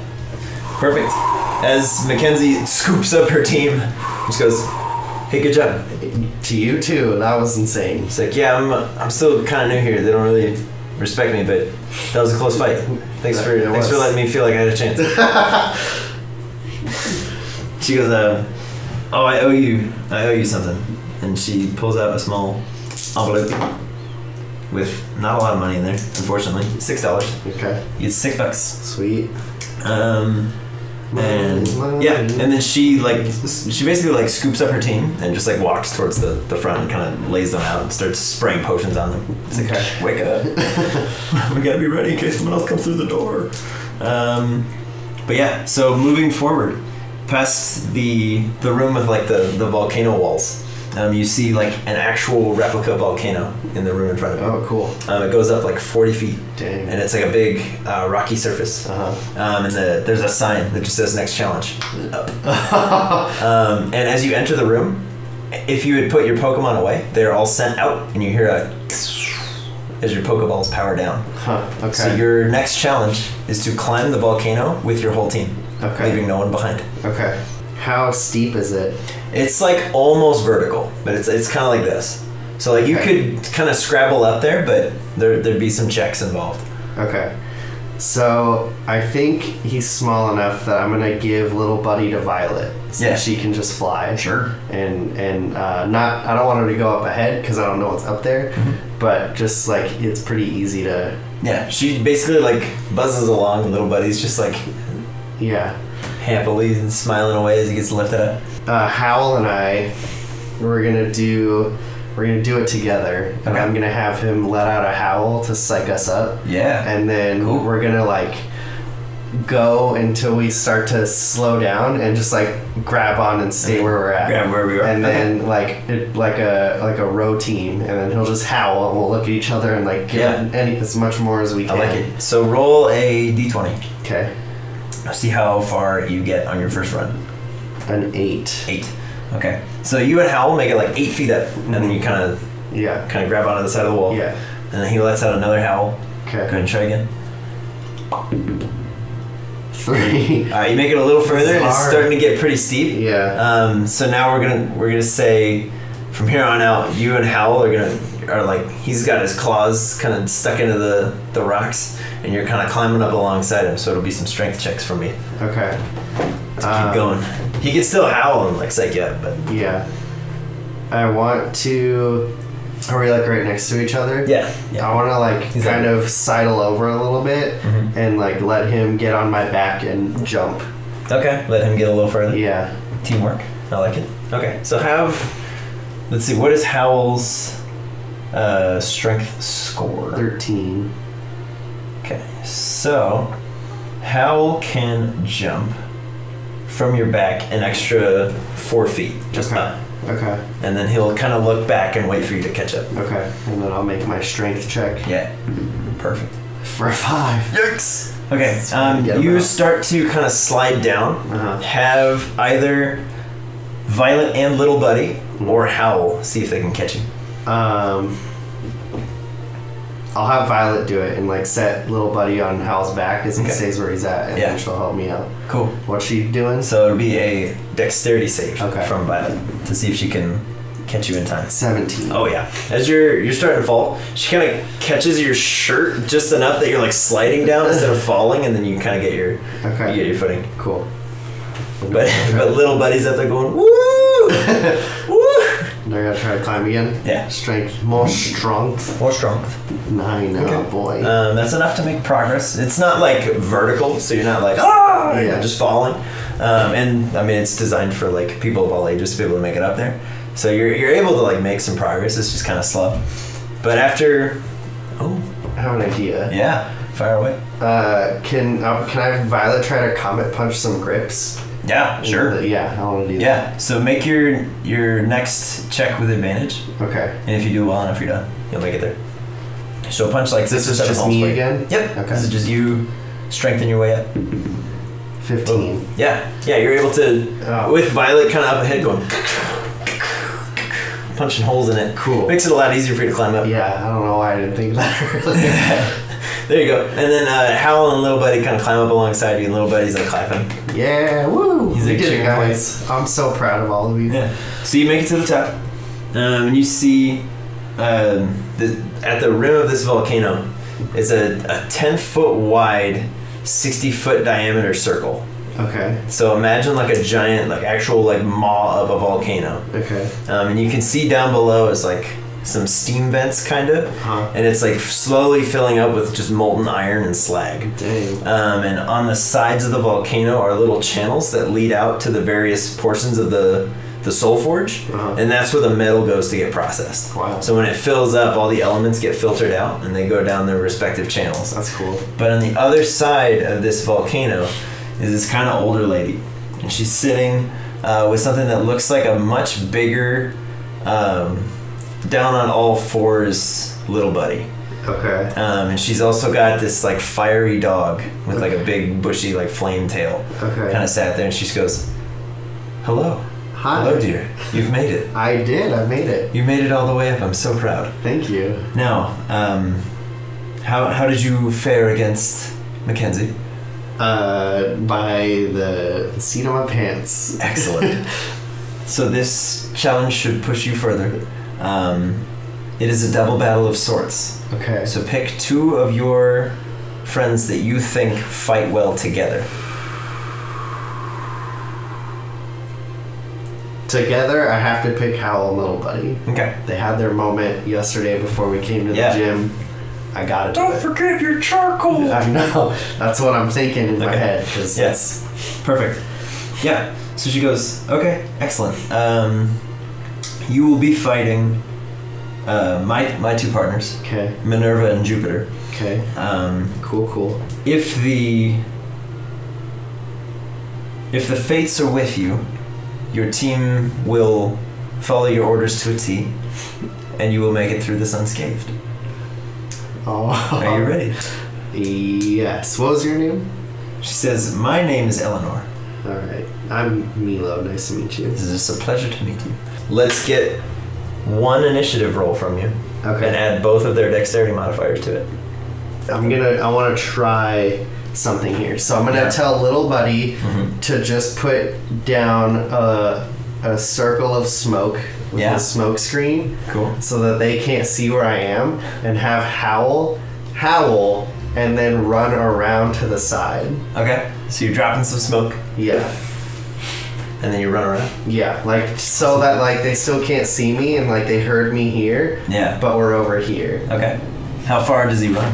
Speaker 2: Perfect. As Mackenzie scoops up her team, just goes, "Hey, good job."
Speaker 3: To you too. That was insane.
Speaker 2: It's like, yeah, I'm I'm still kind of new here. They don't really respect me, but that was a close fight. Thanks for thanks for letting me feel like I had a chance. she goes, uh, "Oh, I owe you. I owe you something." And she pulls out a small envelope with not a lot of money in there, unfortunately. Six dollars.
Speaker 3: Okay.
Speaker 2: It's six bucks.
Speaker 3: Sweet.
Speaker 2: Um, and yeah, and then she like she basically like scoops up her team and just like walks towards the, the front and kind of lays them out and starts spraying potions on them. It's like,
Speaker 3: Okay.
Speaker 2: wake up, we gotta be ready in case someone else comes through the door. Um, but yeah, so moving forward, past the the room with like the the volcano walls, um, you see like an actual replica volcano in the room in front of you.
Speaker 3: Oh, cool.
Speaker 2: Um, it goes up like forty feet,
Speaker 3: Dang.
Speaker 2: and it's like a big uh, rocky surface.
Speaker 3: Uh
Speaker 2: Um, and the, there's a sign that just says next challenge. Up. um, and as you enter the room, if you had put your Pokemon away, they're all sent out, and you hear a as your Pokeballs power down.
Speaker 3: huh. Okay.
Speaker 2: So your next challenge is to climb the volcano with your whole team,
Speaker 3: Okay.
Speaker 2: leaving no one behind.
Speaker 3: okay. How steep is it?
Speaker 2: It's like almost vertical, but it's it's kind of like this. So like you
Speaker 3: Okay.
Speaker 2: could kind of scrabble up there, but there there'd be some checks involved.
Speaker 3: Okay. So I think he's small enough that I'm gonna give little buddy to Violet, so
Speaker 2: Yeah.
Speaker 3: she can just fly.
Speaker 2: Sure.
Speaker 3: And and uh, not I don't want her to go up ahead because I don't know what's up there,
Speaker 2: Mm-hmm.
Speaker 3: but just like it's pretty easy to
Speaker 2: Yeah, she basically like buzzes along, and little buddy's just like
Speaker 3: yeah.
Speaker 2: Happily and smiling away as he gets lifted up.
Speaker 3: Uh, Howl and I, we're gonna do we're gonna do it together, and
Speaker 2: Okay.
Speaker 3: I'm gonna have him let out a howl to psych us up.
Speaker 2: Yeah.
Speaker 3: and then
Speaker 2: Cool.
Speaker 3: we're gonna like go until we start to slow down and just like grab on and stay where we're at.
Speaker 2: Grab where we are.
Speaker 3: And then like it, like a like a row team, and then he'll just howl, and we'll look at each other and like get
Speaker 2: Yeah.
Speaker 3: any as much more as we can.
Speaker 2: I like it. So roll a d20.
Speaker 3: Okay,
Speaker 2: See how far you get on your first run.
Speaker 3: an eight.
Speaker 2: Eight. Okay. So you and Howl make it like eight feet up, and then you kind of
Speaker 3: Yeah.
Speaker 2: kind of grab onto the side of the wall.
Speaker 3: Yeah.
Speaker 2: And then he lets out another howl. Okay. Go ahead and try again.
Speaker 3: Three.
Speaker 2: All right, you make it a little further, and it's starting to get pretty steep.
Speaker 3: yeah.
Speaker 2: Um, so now we're gonna we're gonna say from here on out, you and Howl are gonna are like he's got his claws kind of stuck into the the rocks, and you're kind of climbing up alongside him. So it'll be some strength checks for me
Speaker 3: Okay.
Speaker 2: to
Speaker 3: Uh,
Speaker 2: keep going. He can still howl and like psych you up, but
Speaker 3: Yeah. I want to. Are we like right next to each other?
Speaker 2: yeah, yeah.
Speaker 3: I want to like
Speaker 2: He's
Speaker 3: kind
Speaker 2: like-
Speaker 3: of sidle over a little bit
Speaker 2: Mhm.
Speaker 3: and like let him get on my back and jump.
Speaker 2: Okay, let him get a little further.
Speaker 3: Yeah.
Speaker 2: Teamwork. I like it. Okay, so have let's see, what is Howl's uh, strength score?
Speaker 3: 13.
Speaker 2: So Howl can jump from your back an extra four feet, just
Speaker 3: Okay.
Speaker 2: up,
Speaker 3: Okay.
Speaker 2: and then he'll kind of look back and wait for you to catch up.
Speaker 3: Okay. And then I'll make my strength check
Speaker 2: Yeah, perfect.
Speaker 3: for a five.
Speaker 2: Yikes. Okay, um, you
Speaker 3: out.
Speaker 2: start to kind of slide down.
Speaker 3: Uh-huh.
Speaker 2: Have either Violet and Little Buddy or Howl see if they can catch you.
Speaker 3: Um, I'll have Violet do it and like set little buddy on Howl's back as he
Speaker 2: Okay.
Speaker 3: stays where he's at, and
Speaker 2: Yeah.
Speaker 3: then she'll help me out.
Speaker 2: Cool.
Speaker 3: What's she doing?
Speaker 2: So it'll be a dexterity save
Speaker 3: Okay.
Speaker 2: from Violet to see if she can catch you in time.
Speaker 3: 17.
Speaker 2: Oh yeah. As you're you're starting to fall, she kind of catches your shirt just enough that you're like sliding down instead of falling, and then you kind of get your
Speaker 3: Okay.
Speaker 2: you get your footing.
Speaker 3: Cool.
Speaker 2: But but little buddy's up there going woo woo.
Speaker 3: They're gonna try to climb again.
Speaker 2: Yeah.
Speaker 3: Strength, more strength.
Speaker 2: More strong.
Speaker 3: Nine. Oh boy.
Speaker 2: Um, that's enough to make progress. It's not like vertical, so you're not like ah,
Speaker 3: Yeah.
Speaker 2: just falling. Um, and I mean, it's designed for like people of all ages to be able to make it up there. So you're you're able to like make some progress. It's just kind of slow. But after, oh
Speaker 3: I have an idea.
Speaker 2: yeah, fire away.
Speaker 3: Uh, can uh, can I have Violet try to comet punch some grips?
Speaker 2: Yeah, sure.
Speaker 3: Yeah, I want to do that.
Speaker 2: Yeah. So make your your next check with advantage,
Speaker 3: Okay.
Speaker 2: and if you do well enough, you're done. You'll make it there. So punch like
Speaker 3: This is just me again?
Speaker 2: Yep.
Speaker 3: Okay.
Speaker 2: This is just you strengthen your way up.
Speaker 3: Fifteen.
Speaker 2: Oh, yeah, yeah, you're able to
Speaker 3: Oh.
Speaker 2: with Violet kind of up ahead, going punching holes in it.
Speaker 3: Cool.
Speaker 2: Makes it a lot easier for you to climb up.
Speaker 3: Yeah, I don't know why I didn't think of that earlier.
Speaker 2: There you go. And then uh, Howl and Little Buddy kind of climb up alongside you, and Little Buddy's like clapping.
Speaker 3: yeah, woo!
Speaker 2: He's like cheering
Speaker 3: guys. I'm so proud of all of you.
Speaker 2: Yeah. So you make it to the top, um, and you see um, the, at the rim of this volcano, it's a, a 10 foot wide, 60 foot diameter circle.
Speaker 3: Okay.
Speaker 2: So imagine like a giant, like actual like maw of a volcano.
Speaker 3: Okay.
Speaker 2: Um, and you can see down below is like some steam vents, kind of,
Speaker 3: Huh.
Speaker 2: and it's like slowly filling up with just molten iron and slag.
Speaker 3: Dang.
Speaker 2: Um, and on the sides of the volcano are little channels that lead out to the various portions of the the soul forge,
Speaker 3: Uh-huh.
Speaker 2: and that's where the metal goes to get processed.
Speaker 3: Wow.
Speaker 2: So when it fills up, all the elements get filtered out, and they go down their respective channels.
Speaker 3: That's cool.
Speaker 2: But on the other side of this volcano is this kind of older lady, and she's sitting uh, with something that looks like a much bigger, um, down on all fours little buddy.
Speaker 3: Okay.
Speaker 2: Um, and she's also got this like fiery dog with like a big bushy like flame tail.
Speaker 3: Okay.
Speaker 2: Kind of sat there, and she just goes, "Hello,
Speaker 3: Hi.
Speaker 2: hello, dear. You've made it.
Speaker 3: I did. I made it.
Speaker 2: You made it all the way up. I'm so proud."
Speaker 3: Thank you.
Speaker 2: Now, um, how how did you fare against Mackenzie?
Speaker 3: Uh, by the, the seat of my pants.
Speaker 2: Excellent. so this challenge should push you further. Um, it is a double battle of sorts.
Speaker 3: Okay.
Speaker 2: So pick two of your friends that you think fight well together.
Speaker 3: Together, I have to pick Howl and Little Buddy.
Speaker 2: Okay.
Speaker 3: They had their moment yesterday before we came to
Speaker 2: Yeah.
Speaker 3: the gym. I gotta do it.
Speaker 2: forget your charcoal.
Speaker 3: I know. That's what I'm thinking in my head. Because
Speaker 2: Yes. Perfect. Yeah. So she goes, okay, excellent. Um, you will be fighting uh, my my two partners,
Speaker 3: Okay.
Speaker 2: Minerva and Jupiter.
Speaker 3: Okay.
Speaker 2: Um,
Speaker 3: Cool. Cool.
Speaker 2: if the if the fates are with you, your team will follow your orders to a T, and you will make it through this unscathed.
Speaker 3: Oh.
Speaker 2: Are you ready?
Speaker 3: Yes. What was your name?
Speaker 2: She says, "My name is Eleanor.
Speaker 3: All right. I'm Milo. Nice to meet you.
Speaker 2: This is just a pleasure to meet you. Let's get one initiative roll from you, and add both of their dexterity modifiers to it.
Speaker 3: I'm gonna. I want to try something here. So I'm gonna
Speaker 2: Yeah.
Speaker 3: tell little buddy
Speaker 2: Mhm.
Speaker 3: to just put down a, a circle of smoke with
Speaker 2: Yeah.
Speaker 3: a smoke screen
Speaker 2: Cool.
Speaker 3: so that they can't see where I am, and have howl, howl, and then run around to the side.
Speaker 2: Okay. So you're dropping some smoke,
Speaker 3: Yeah.
Speaker 2: And then you run around.
Speaker 3: Yeah, like so that like they still can't see me and like they heard me here,
Speaker 2: Yeah.
Speaker 3: but we're over here.
Speaker 2: Okay. How far does he run?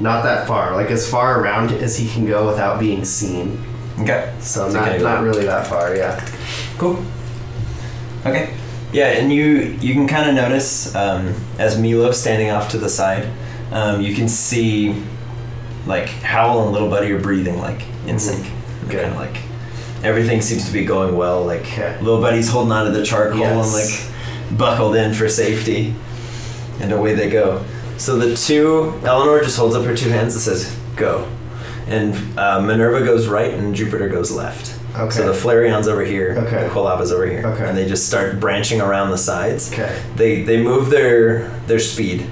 Speaker 3: Not that far, like as far around as he can go without being seen.
Speaker 2: Okay.
Speaker 3: So not
Speaker 2: go?
Speaker 3: not really that far, yeah.
Speaker 2: Cool. Okay. Yeah, and you you can kind of notice um, as Milo standing off to the side, um, you can see like Howl and Little Buddy are breathing like in sync.
Speaker 3: Good.
Speaker 2: Kind of like everything seems to be going well. Like
Speaker 3: Okay.
Speaker 2: Little Buddy's holding onto the charcoal
Speaker 3: Yes.
Speaker 2: and like buckled in for safety, and away they go. So the two Eleanor just holds up her two hands and says go, and uh, Minerva goes right and Jupiter goes left.
Speaker 3: Okay.
Speaker 2: So the Flareon's over here.
Speaker 3: Okay.
Speaker 2: The Quilava's over here.
Speaker 3: Okay.
Speaker 2: And they just start branching around the sides.
Speaker 3: Okay.
Speaker 2: They they move their their speed,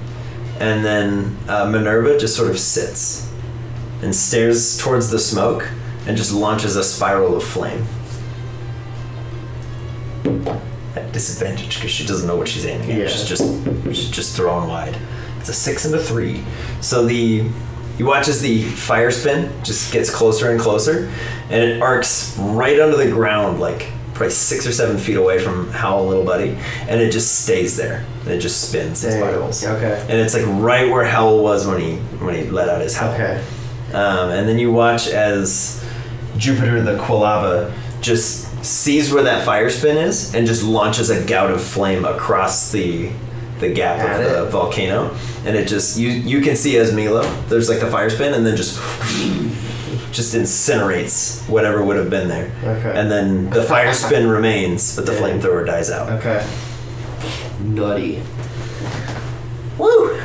Speaker 2: and then uh, Minerva just sort of sits, and stares towards the smoke, and just launches a spiral of flame. at disadvantage because she doesn't know what she's aiming at.
Speaker 3: Yeah.
Speaker 2: She's just she's just throwing wide. It's a six and a three. So the you watch as the fire spin just gets closer and closer, and it arcs right under the ground, like probably six or seven feet away from Howl Little Buddy, and it just stays there. And it just spins and spirals.
Speaker 3: Okay.
Speaker 2: And it's like right where Howl was when he when he let out his howl.
Speaker 3: Okay.
Speaker 2: Um, and then you watch as Jupiter the Quilava just sees where that fire spin is and just launches a gout of flame across the the gap
Speaker 3: At
Speaker 2: of the
Speaker 3: it.
Speaker 2: volcano. And it just you you can see as Milo, there's like the fire spin and then just just incinerates whatever would have been there.
Speaker 3: Okay.
Speaker 2: And then the fire spin remains, but the
Speaker 3: Yeah.
Speaker 2: flamethrower dies out.
Speaker 3: Okay. Nutty.
Speaker 2: Woo!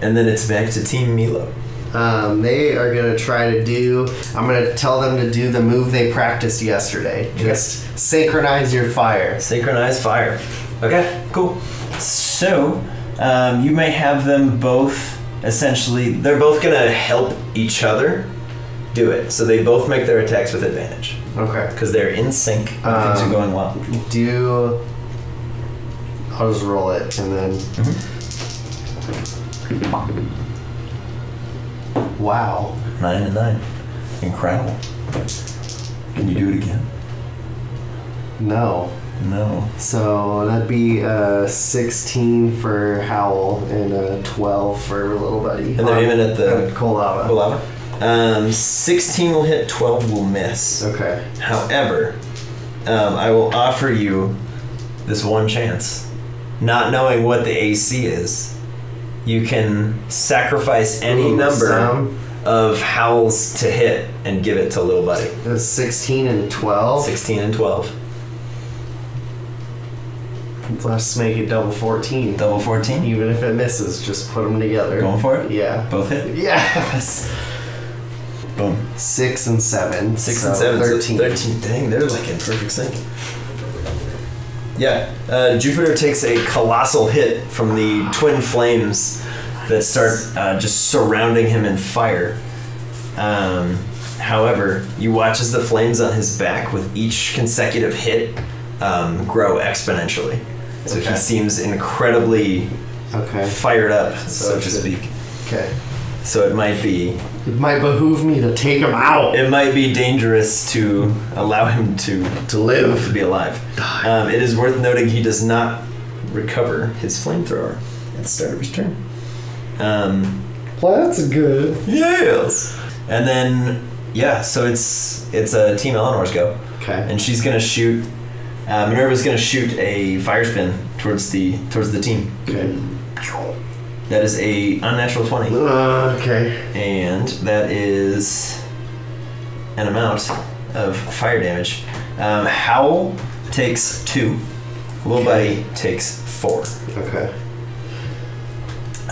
Speaker 2: And then it's back to Team Milo.
Speaker 3: Um, they are gonna try to do. I'm gonna tell them to do the move they practiced yesterday. Just synchronize your fire.
Speaker 2: Synchronize fire. Okay, cool. So, um, you may have them both essentially, they're both gonna help each other do it. So they both make their attacks with advantage
Speaker 3: Okay.
Speaker 2: because they're in sync and things are
Speaker 3: Um,
Speaker 2: going well.
Speaker 3: Do. I'll just roll it and then. Wow.
Speaker 2: Nine and nine. Incredible. Can you do it again?
Speaker 3: No.
Speaker 2: No.
Speaker 3: So that'd be a 16 for Howl and a 12 for Little Buddy.
Speaker 2: And they're aiming at the-
Speaker 3: Uh, Quilava.
Speaker 2: Lava. Um, 16 will hit, 12 will miss.
Speaker 3: Okay.
Speaker 2: However, um, I will offer you this one chance. Not knowing what the AC is, you can sacrifice any
Speaker 3: Ooh,
Speaker 2: number
Speaker 3: some.
Speaker 2: of howls to hit and give it to little buddy.
Speaker 3: It's 16 and 12.
Speaker 2: 16 and 12.
Speaker 3: Let's make it double 14.
Speaker 2: Double 14.
Speaker 3: Even if it misses, just put them together.
Speaker 2: Going for it?
Speaker 3: Yeah.
Speaker 2: Both hit.
Speaker 3: Yes.
Speaker 2: Boom.
Speaker 3: Six and seven.
Speaker 2: Six
Speaker 3: so
Speaker 2: and seven.
Speaker 3: 13.
Speaker 2: 13. Dang, they're like in perfect sync. Yeah, uh, Jupiter takes a colossal hit from the twin flames that start uh, just surrounding him in fire. Um, however, you watch as the flames on his back with each consecutive hit um, grow exponentially. So
Speaker 3: Okay.
Speaker 2: he seems incredibly
Speaker 3: Okay.
Speaker 2: fired up, so,
Speaker 3: So
Speaker 2: to speak.
Speaker 3: Okay.
Speaker 2: So it might be
Speaker 3: It might behoove me to take him out.
Speaker 2: it might be dangerous to allow him to
Speaker 3: to live.
Speaker 2: to be alive. Um, it is worth noting he does not recover his flamethrower at the start of his turn. Um,
Speaker 3: Well, that's good.
Speaker 2: yes. And then yeah, so it's it's a Team Eleanor's go,
Speaker 3: Okay.
Speaker 2: and she's gonna shoot. Uh, Minerva's gonna shoot a fire spin towards the towards the team.
Speaker 3: Okay.
Speaker 2: That is a unnatural twenty,
Speaker 3: Uh, okay.
Speaker 2: and that is an amount of fire damage. Um, Howl takes two. Little. Buddy takes four.
Speaker 3: Okay.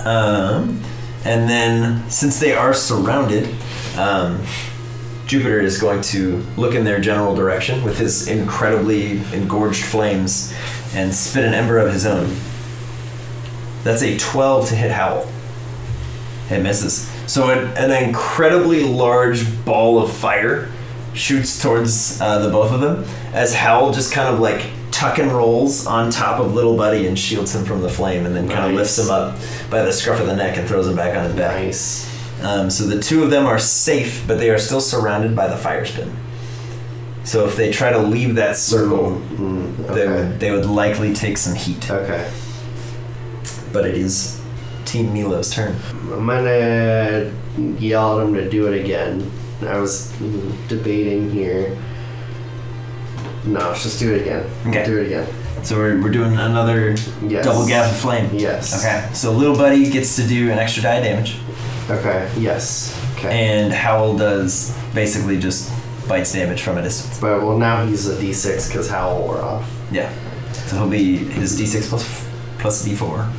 Speaker 2: Um, and then, since they are surrounded, um, Jupiter is going to look in their general direction with his incredibly engorged flames and spit an ember of his own. That's a 12 to hit Howl. It misses. So, an, an incredibly large ball of fire shoots towards uh, the both of them as Howl just kind of like tuck and rolls on top of Little Buddy and shields him from the flame and then kind of lifts him up by the scruff of the neck and throws him back on his back.
Speaker 3: Nice.
Speaker 2: Um, so the two of them are safe, but they are still surrounded by the fire spin. So if they try to leave that circle,
Speaker 3: Mm,
Speaker 2: they,
Speaker 3: okay.
Speaker 2: would, they would likely take some heat.
Speaker 3: Okay.
Speaker 2: But it is Team Milo's turn.
Speaker 3: I'm gonna yell at him to do it again. I was debating here. No, let's just do it again.
Speaker 2: Okay.
Speaker 3: Do it again.
Speaker 2: So we're, we're doing another
Speaker 3: Yes.
Speaker 2: double gap of flame.
Speaker 3: Yes.
Speaker 2: Okay. So little buddy gets to do an extra die damage,
Speaker 3: Okay. Yes. Okay.
Speaker 2: and Howl does basically just bites damage from a distance.
Speaker 3: but well, now he's a D6 because Howl wore off.
Speaker 2: Yeah. So he'll be his d6 plus plus d4.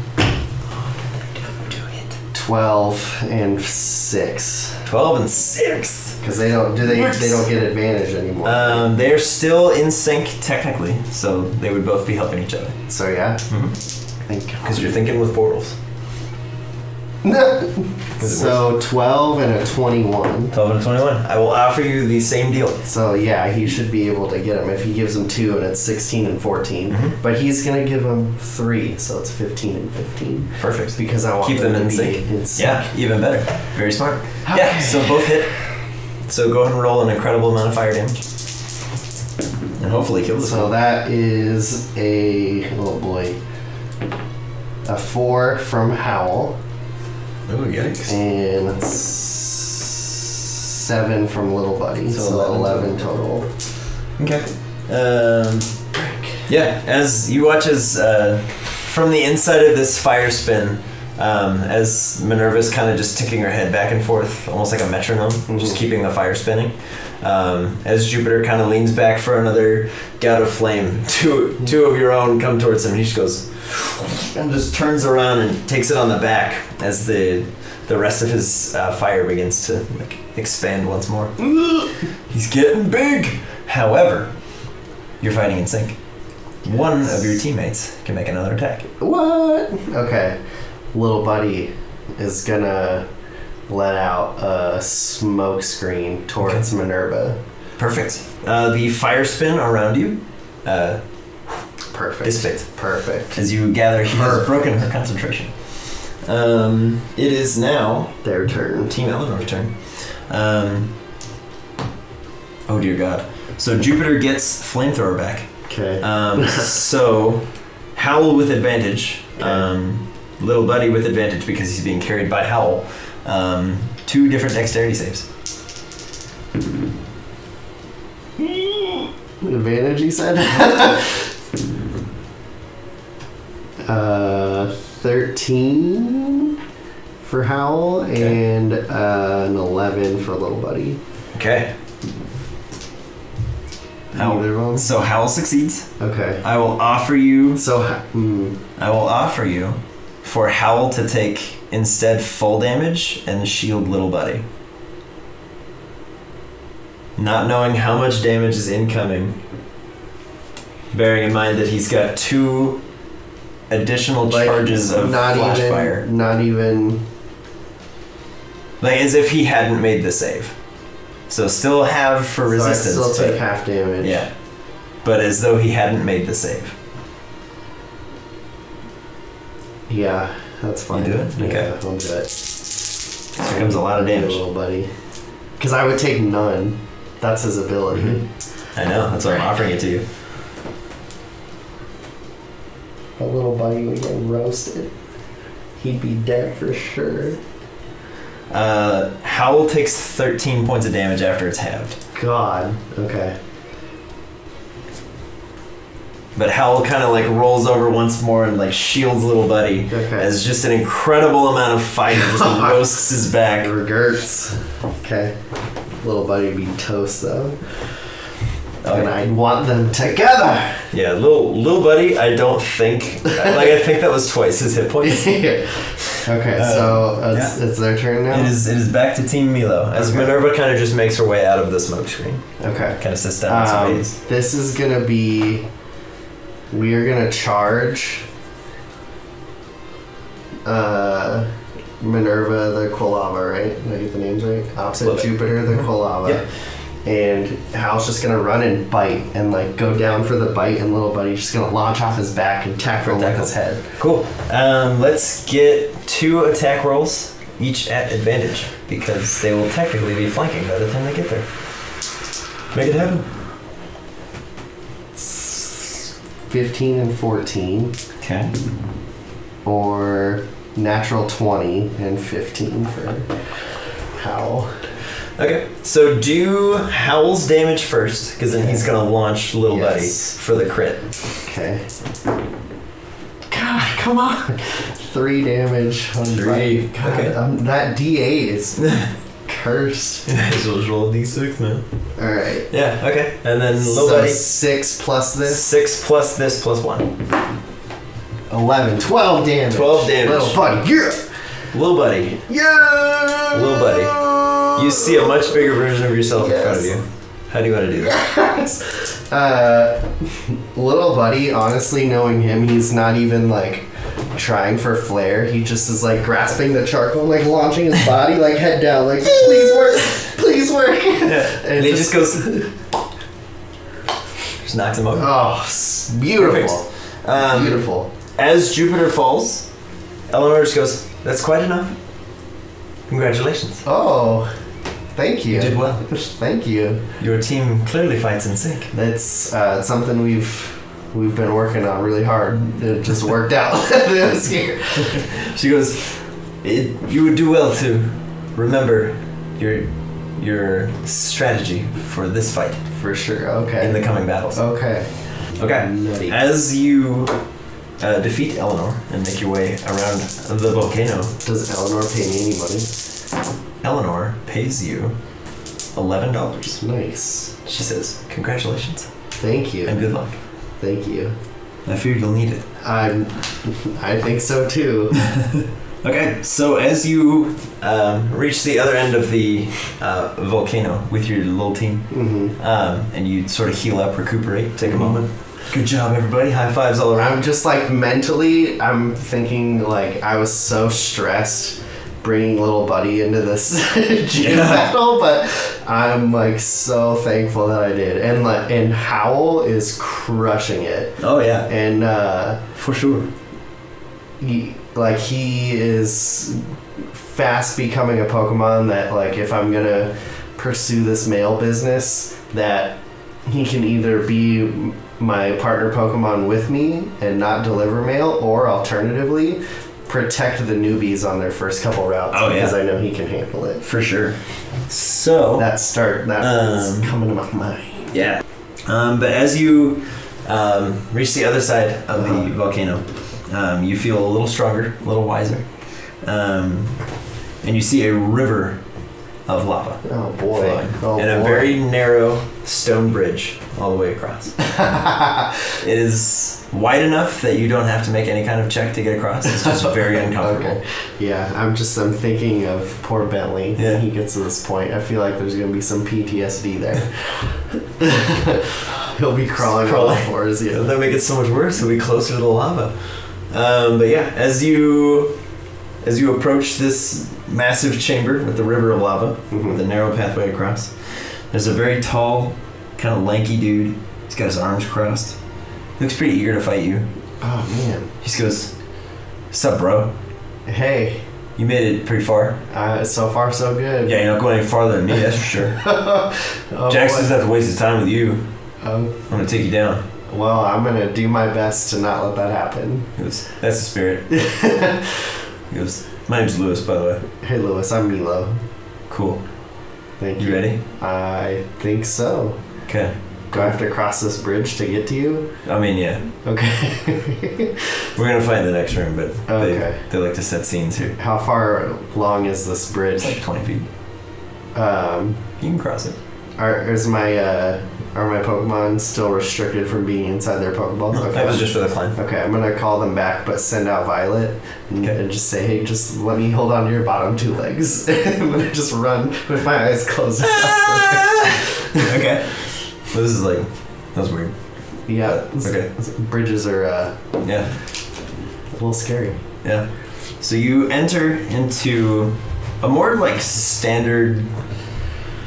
Speaker 2: Do it.
Speaker 3: Twelve and six.
Speaker 2: Twelve and six.
Speaker 3: Because they don't do they
Speaker 2: Works.
Speaker 3: they don't get advantage anymore.
Speaker 2: Um, they're still in sync technically, so they would both be helping each other.
Speaker 3: so yeah.
Speaker 2: Mhm.
Speaker 3: Thank
Speaker 2: Because you're thinking with portals.
Speaker 3: So 12 and a 21.
Speaker 2: 12 and 21. I will offer you the same deal.
Speaker 3: So yeah, he should be able to get him if he gives him two and it's 16 and 14.
Speaker 2: Mhm.
Speaker 3: But he's gonna give him three, so it's 15 and 15.
Speaker 2: Perfect.
Speaker 3: Because I want to
Speaker 2: Keep them
Speaker 3: to
Speaker 2: in sync.
Speaker 3: in sync.
Speaker 2: Yeah, even better. Very smart. Yeah, so both hit. So go ahead and roll an incredible amount of fire damage. And hopefully kill this
Speaker 3: So
Speaker 2: one.
Speaker 3: that is a oh boy, a four from Howl
Speaker 2: Oh, yikes.
Speaker 3: and it's seven from Little Buddy.
Speaker 2: So
Speaker 3: So,
Speaker 2: 11
Speaker 3: 11, total.
Speaker 2: Okay. Um, yeah, as you watch as uh, from the inside of this fire spin, um, as Minerva's kind of just ticking her head back and forth, almost like a metronome, just
Speaker 3: Mhm.
Speaker 2: keeping the fire spinning. Um, as Jupiter kind of leans back for another gout of flame, two two of your own come towards him, and he just goes and just turns around and takes it on the back as the the rest of his uh, fire begins to like expand once more. He's getting big. However, you're fighting in sync. One of your teammates can make another attack.
Speaker 3: What? Okay. Little Buddy is gonna let out a smoke screen towards Minerva.
Speaker 2: Perfect. Uh, the fire spin around you uh,
Speaker 3: Perfect.
Speaker 2: dissipates
Speaker 3: Perfect.
Speaker 2: as you gather. He has
Speaker 3: Perfect.
Speaker 2: broken her concentration. Um, it is now
Speaker 3: Their turn.
Speaker 2: Team Eleanor's turn. Um, oh dear God. So Jupiter gets flamethrower back.
Speaker 3: Okay.
Speaker 2: Um, so Howl with advantage. Um, little buddy with advantage because he's being carried by Howl. Um, two different dexterity saves.
Speaker 3: Advantage, he said? uh, 13 for Howl
Speaker 2: Okay.
Speaker 3: and uh, an 11 for Little Buddy.
Speaker 2: Okay. Howl.
Speaker 3: Either of them?
Speaker 2: So Howl succeeds.
Speaker 3: Okay.
Speaker 2: I will offer you.
Speaker 3: So, mm,
Speaker 2: I will offer you for Howl to take instead full damage and shield little buddy. Not knowing how much damage is incoming, bearing in mind that he's got two additional
Speaker 3: like,
Speaker 2: charges of
Speaker 3: not
Speaker 2: flash
Speaker 3: even,
Speaker 2: fire,
Speaker 3: Not even.
Speaker 2: like as if he hadn't made the save. So still have for
Speaker 3: so I
Speaker 2: resistance.
Speaker 3: still take
Speaker 2: but-
Speaker 3: half damage.
Speaker 2: yeah, but as though he hadn't made the save.
Speaker 3: Yeah, that's fine.
Speaker 2: do it?
Speaker 3: Yeah,
Speaker 2: Okay.
Speaker 3: I'll do it.
Speaker 2: So here comes a lot of damage.
Speaker 3: Little buddy. Because I would take none. That's his ability.
Speaker 2: Mhm. I know. That's why I'm offering it to you.
Speaker 3: A little buddy would get roasted. He'd be dead for sure.
Speaker 2: Uh, Howl takes 13 points of damage after it's halved.
Speaker 3: God. Okay.
Speaker 2: But Howl kind of like rolls over once more and like shields little buddy
Speaker 3: Okay.
Speaker 2: as just an incredible amount of fire just roasts his back.
Speaker 3: Regerts. Okay. Little buddy would be toast though. And I want them together.
Speaker 2: Yeah, little little buddy. I don't think like I think that was twice his hit points.
Speaker 3: okay,
Speaker 2: Uh,
Speaker 3: so it's,
Speaker 2: yeah.
Speaker 3: it's their turn now.
Speaker 2: It is it is back to Team Milo as
Speaker 3: Okay.
Speaker 2: Minerva kind of just makes her way out of the smoke screen.
Speaker 3: Okay.
Speaker 2: Kind of sits down
Speaker 3: Um, this is gonna be. We are gonna charge. Uh, Minerva the Quilava, right? Did I get the names right? Opposite Jupiter the Quilava.
Speaker 2: Yeah.
Speaker 3: And Howl's just gonna run and bite and like go down for the bite, and little buddy's just gonna launch off his back and tackle with
Speaker 2: tackle.
Speaker 3: his head.
Speaker 2: Cool. Um, let's get two attack rolls, each at advantage, because they will technically be flanking by the time they get there. Make it happen.
Speaker 3: 15 and 14,
Speaker 2: Okay.
Speaker 3: or natural 20 and 15 for Howl.
Speaker 2: Okay. So do Howl's damage first, because then he's gonna launch Little
Speaker 3: Yes.
Speaker 2: Buddy for the crit.
Speaker 3: Okay. God, come on. Three damage on
Speaker 2: Three.
Speaker 3: Buddy. God,
Speaker 2: Okay.
Speaker 3: um, that D8 is cursed.
Speaker 2: so just roll a d6, man.
Speaker 3: All right.
Speaker 2: Yeah. Okay. And then Little
Speaker 3: so
Speaker 2: Buddy.
Speaker 3: six plus this.
Speaker 2: Six plus this plus one.
Speaker 3: 11, 12 damage.
Speaker 2: 12 damage.
Speaker 3: Little buddy, yeah!
Speaker 2: Little Buddy.
Speaker 3: Yeah!
Speaker 2: Little buddy. You see a much bigger version of yourself in front of you. How do you want to do that?
Speaker 3: Uh, little buddy, honestly, knowing him, he's not even like trying for flair. He just is like grasping the charcoal, like launching his body, like head down, like please work, please work.
Speaker 2: Yeah.
Speaker 3: And
Speaker 2: And he
Speaker 3: just-
Speaker 2: just goes. just knocks him over.
Speaker 3: Oh, beautiful,
Speaker 2: Um,
Speaker 3: beautiful.
Speaker 2: As Jupiter falls, Eleanor just goes, That's quite enough. Congratulations.
Speaker 3: Oh, thank you.
Speaker 2: You did well.
Speaker 3: Thank you.
Speaker 2: Your team clearly fights in sync.
Speaker 3: That's uh, something we've we've been working on really hard. It just worked out this year.
Speaker 2: She goes, it, You would do well to remember your your strategy for this fight
Speaker 3: For sure. Okay.
Speaker 2: In the coming battles.
Speaker 3: Okay.
Speaker 2: Okay.
Speaker 3: Nutty.
Speaker 2: As you uh, defeat Eleanor and make your way around the volcano,
Speaker 3: Does Eleanor pay me any money?
Speaker 2: Eleanor pays you eleven dollars.
Speaker 3: Nice.
Speaker 2: She says, "Congratulations
Speaker 3: Thank you.
Speaker 2: and good luck.
Speaker 3: Thank you.
Speaker 2: I fear you'll need it."
Speaker 3: I'm. I think so too.
Speaker 2: Okay, so as you um, reach the other end of the uh, volcano with your little team,
Speaker 3: hmm
Speaker 2: um, and you sort of heal up, recuperate, take a moment. Good job, everybody! High fives all around.
Speaker 3: I'm just like mentally. I'm thinking like I was so stressed bringing little buddy into this gym
Speaker 2: Yeah.
Speaker 3: battle, but I'm like so thankful that I did. And like and Howl is crushing it.
Speaker 2: Oh yeah,
Speaker 3: And uh,
Speaker 2: for sure.
Speaker 3: he like he is fast becoming a Pokemon that like if I'm gonna pursue this mail business that he can either be my partner Pokemon with me and not deliver mail or alternatively protect the newbies on their first couple routes
Speaker 2: Oh,
Speaker 3: because
Speaker 2: yeah.
Speaker 3: I know he can handle it.
Speaker 2: For sure. So
Speaker 3: That start that is
Speaker 2: Um,
Speaker 3: coming to my mind.
Speaker 2: yeah, um, but as you um, reach the other side of the
Speaker 3: Uh-huh.
Speaker 2: volcano, um, you feel a little stronger, a little wiser, um, and you see a river of lava.
Speaker 3: Oh boy. Oh
Speaker 2: and a very narrow stone bridge all the way across. it is wide enough that you don't have to make any kind of check to get across. It's just very uncomfortable.
Speaker 3: Okay. Yeah, I'm just I'm thinking of poor Bentley
Speaker 2: Yeah.
Speaker 3: when he gets to this point. I feel like there's gonna be some PTSD there. He'll be crawling on all
Speaker 2: Crawling.
Speaker 3: fours.
Speaker 2: Yeah, that make it so much worse. He'll be closer to the lava. Um, but yeah, as you as you approach this massive chamber with the river of lava,
Speaker 3: Mhm.
Speaker 2: with a narrow pathway across, there's a very tall, kind of lanky dude. He's got his arms crossed. He looks pretty eager to fight you.
Speaker 3: Oh man.
Speaker 2: He just goes, "Sup, bro?
Speaker 3: Hey.
Speaker 2: You made it pretty far."
Speaker 3: Uh, so far so good.
Speaker 2: Yeah, you're not going any farther than me, that's for sure.
Speaker 3: Oh,
Speaker 2: Jax
Speaker 3: boy.
Speaker 2: to waste his time with you.
Speaker 3: Um,
Speaker 2: I'm gonna take you down.
Speaker 3: well, I'm gonna do my best to not let that happen.
Speaker 2: Goes, That's the spirit. he goes, My name's Lewis, by the way.
Speaker 3: Hey Lewis, I'm Milo.
Speaker 2: Cool.
Speaker 3: Thank
Speaker 2: You
Speaker 3: you.
Speaker 2: ready?
Speaker 3: I think so.
Speaker 2: Okay.
Speaker 3: Do I have to cross this bridge to get to you?
Speaker 2: I mean, yeah.
Speaker 3: Okay.
Speaker 2: We're gonna find the next room, but
Speaker 3: Okay.
Speaker 2: they, they like to set scenes here.
Speaker 3: How far long is this bridge?
Speaker 2: It's like 20 feet.
Speaker 3: Um,
Speaker 2: You can cross it.
Speaker 3: are is my uh, are my Pokemon still restricted from being inside their Pokeballs? Okay.
Speaker 2: That was just for the climb.
Speaker 3: Okay, I'm gonna call them back, but send out Violet and,
Speaker 2: Okay.
Speaker 3: and just say, "Hey, just let me hold on to your bottom two legs." I'm gonna just run with my eyes closed.
Speaker 2: okay. Well, this is like, that was weird.
Speaker 3: yeah.
Speaker 2: Okay.
Speaker 3: Bridges are uh,
Speaker 2: Yeah.
Speaker 3: a little scary.
Speaker 2: Yeah. So you enter into a more like standard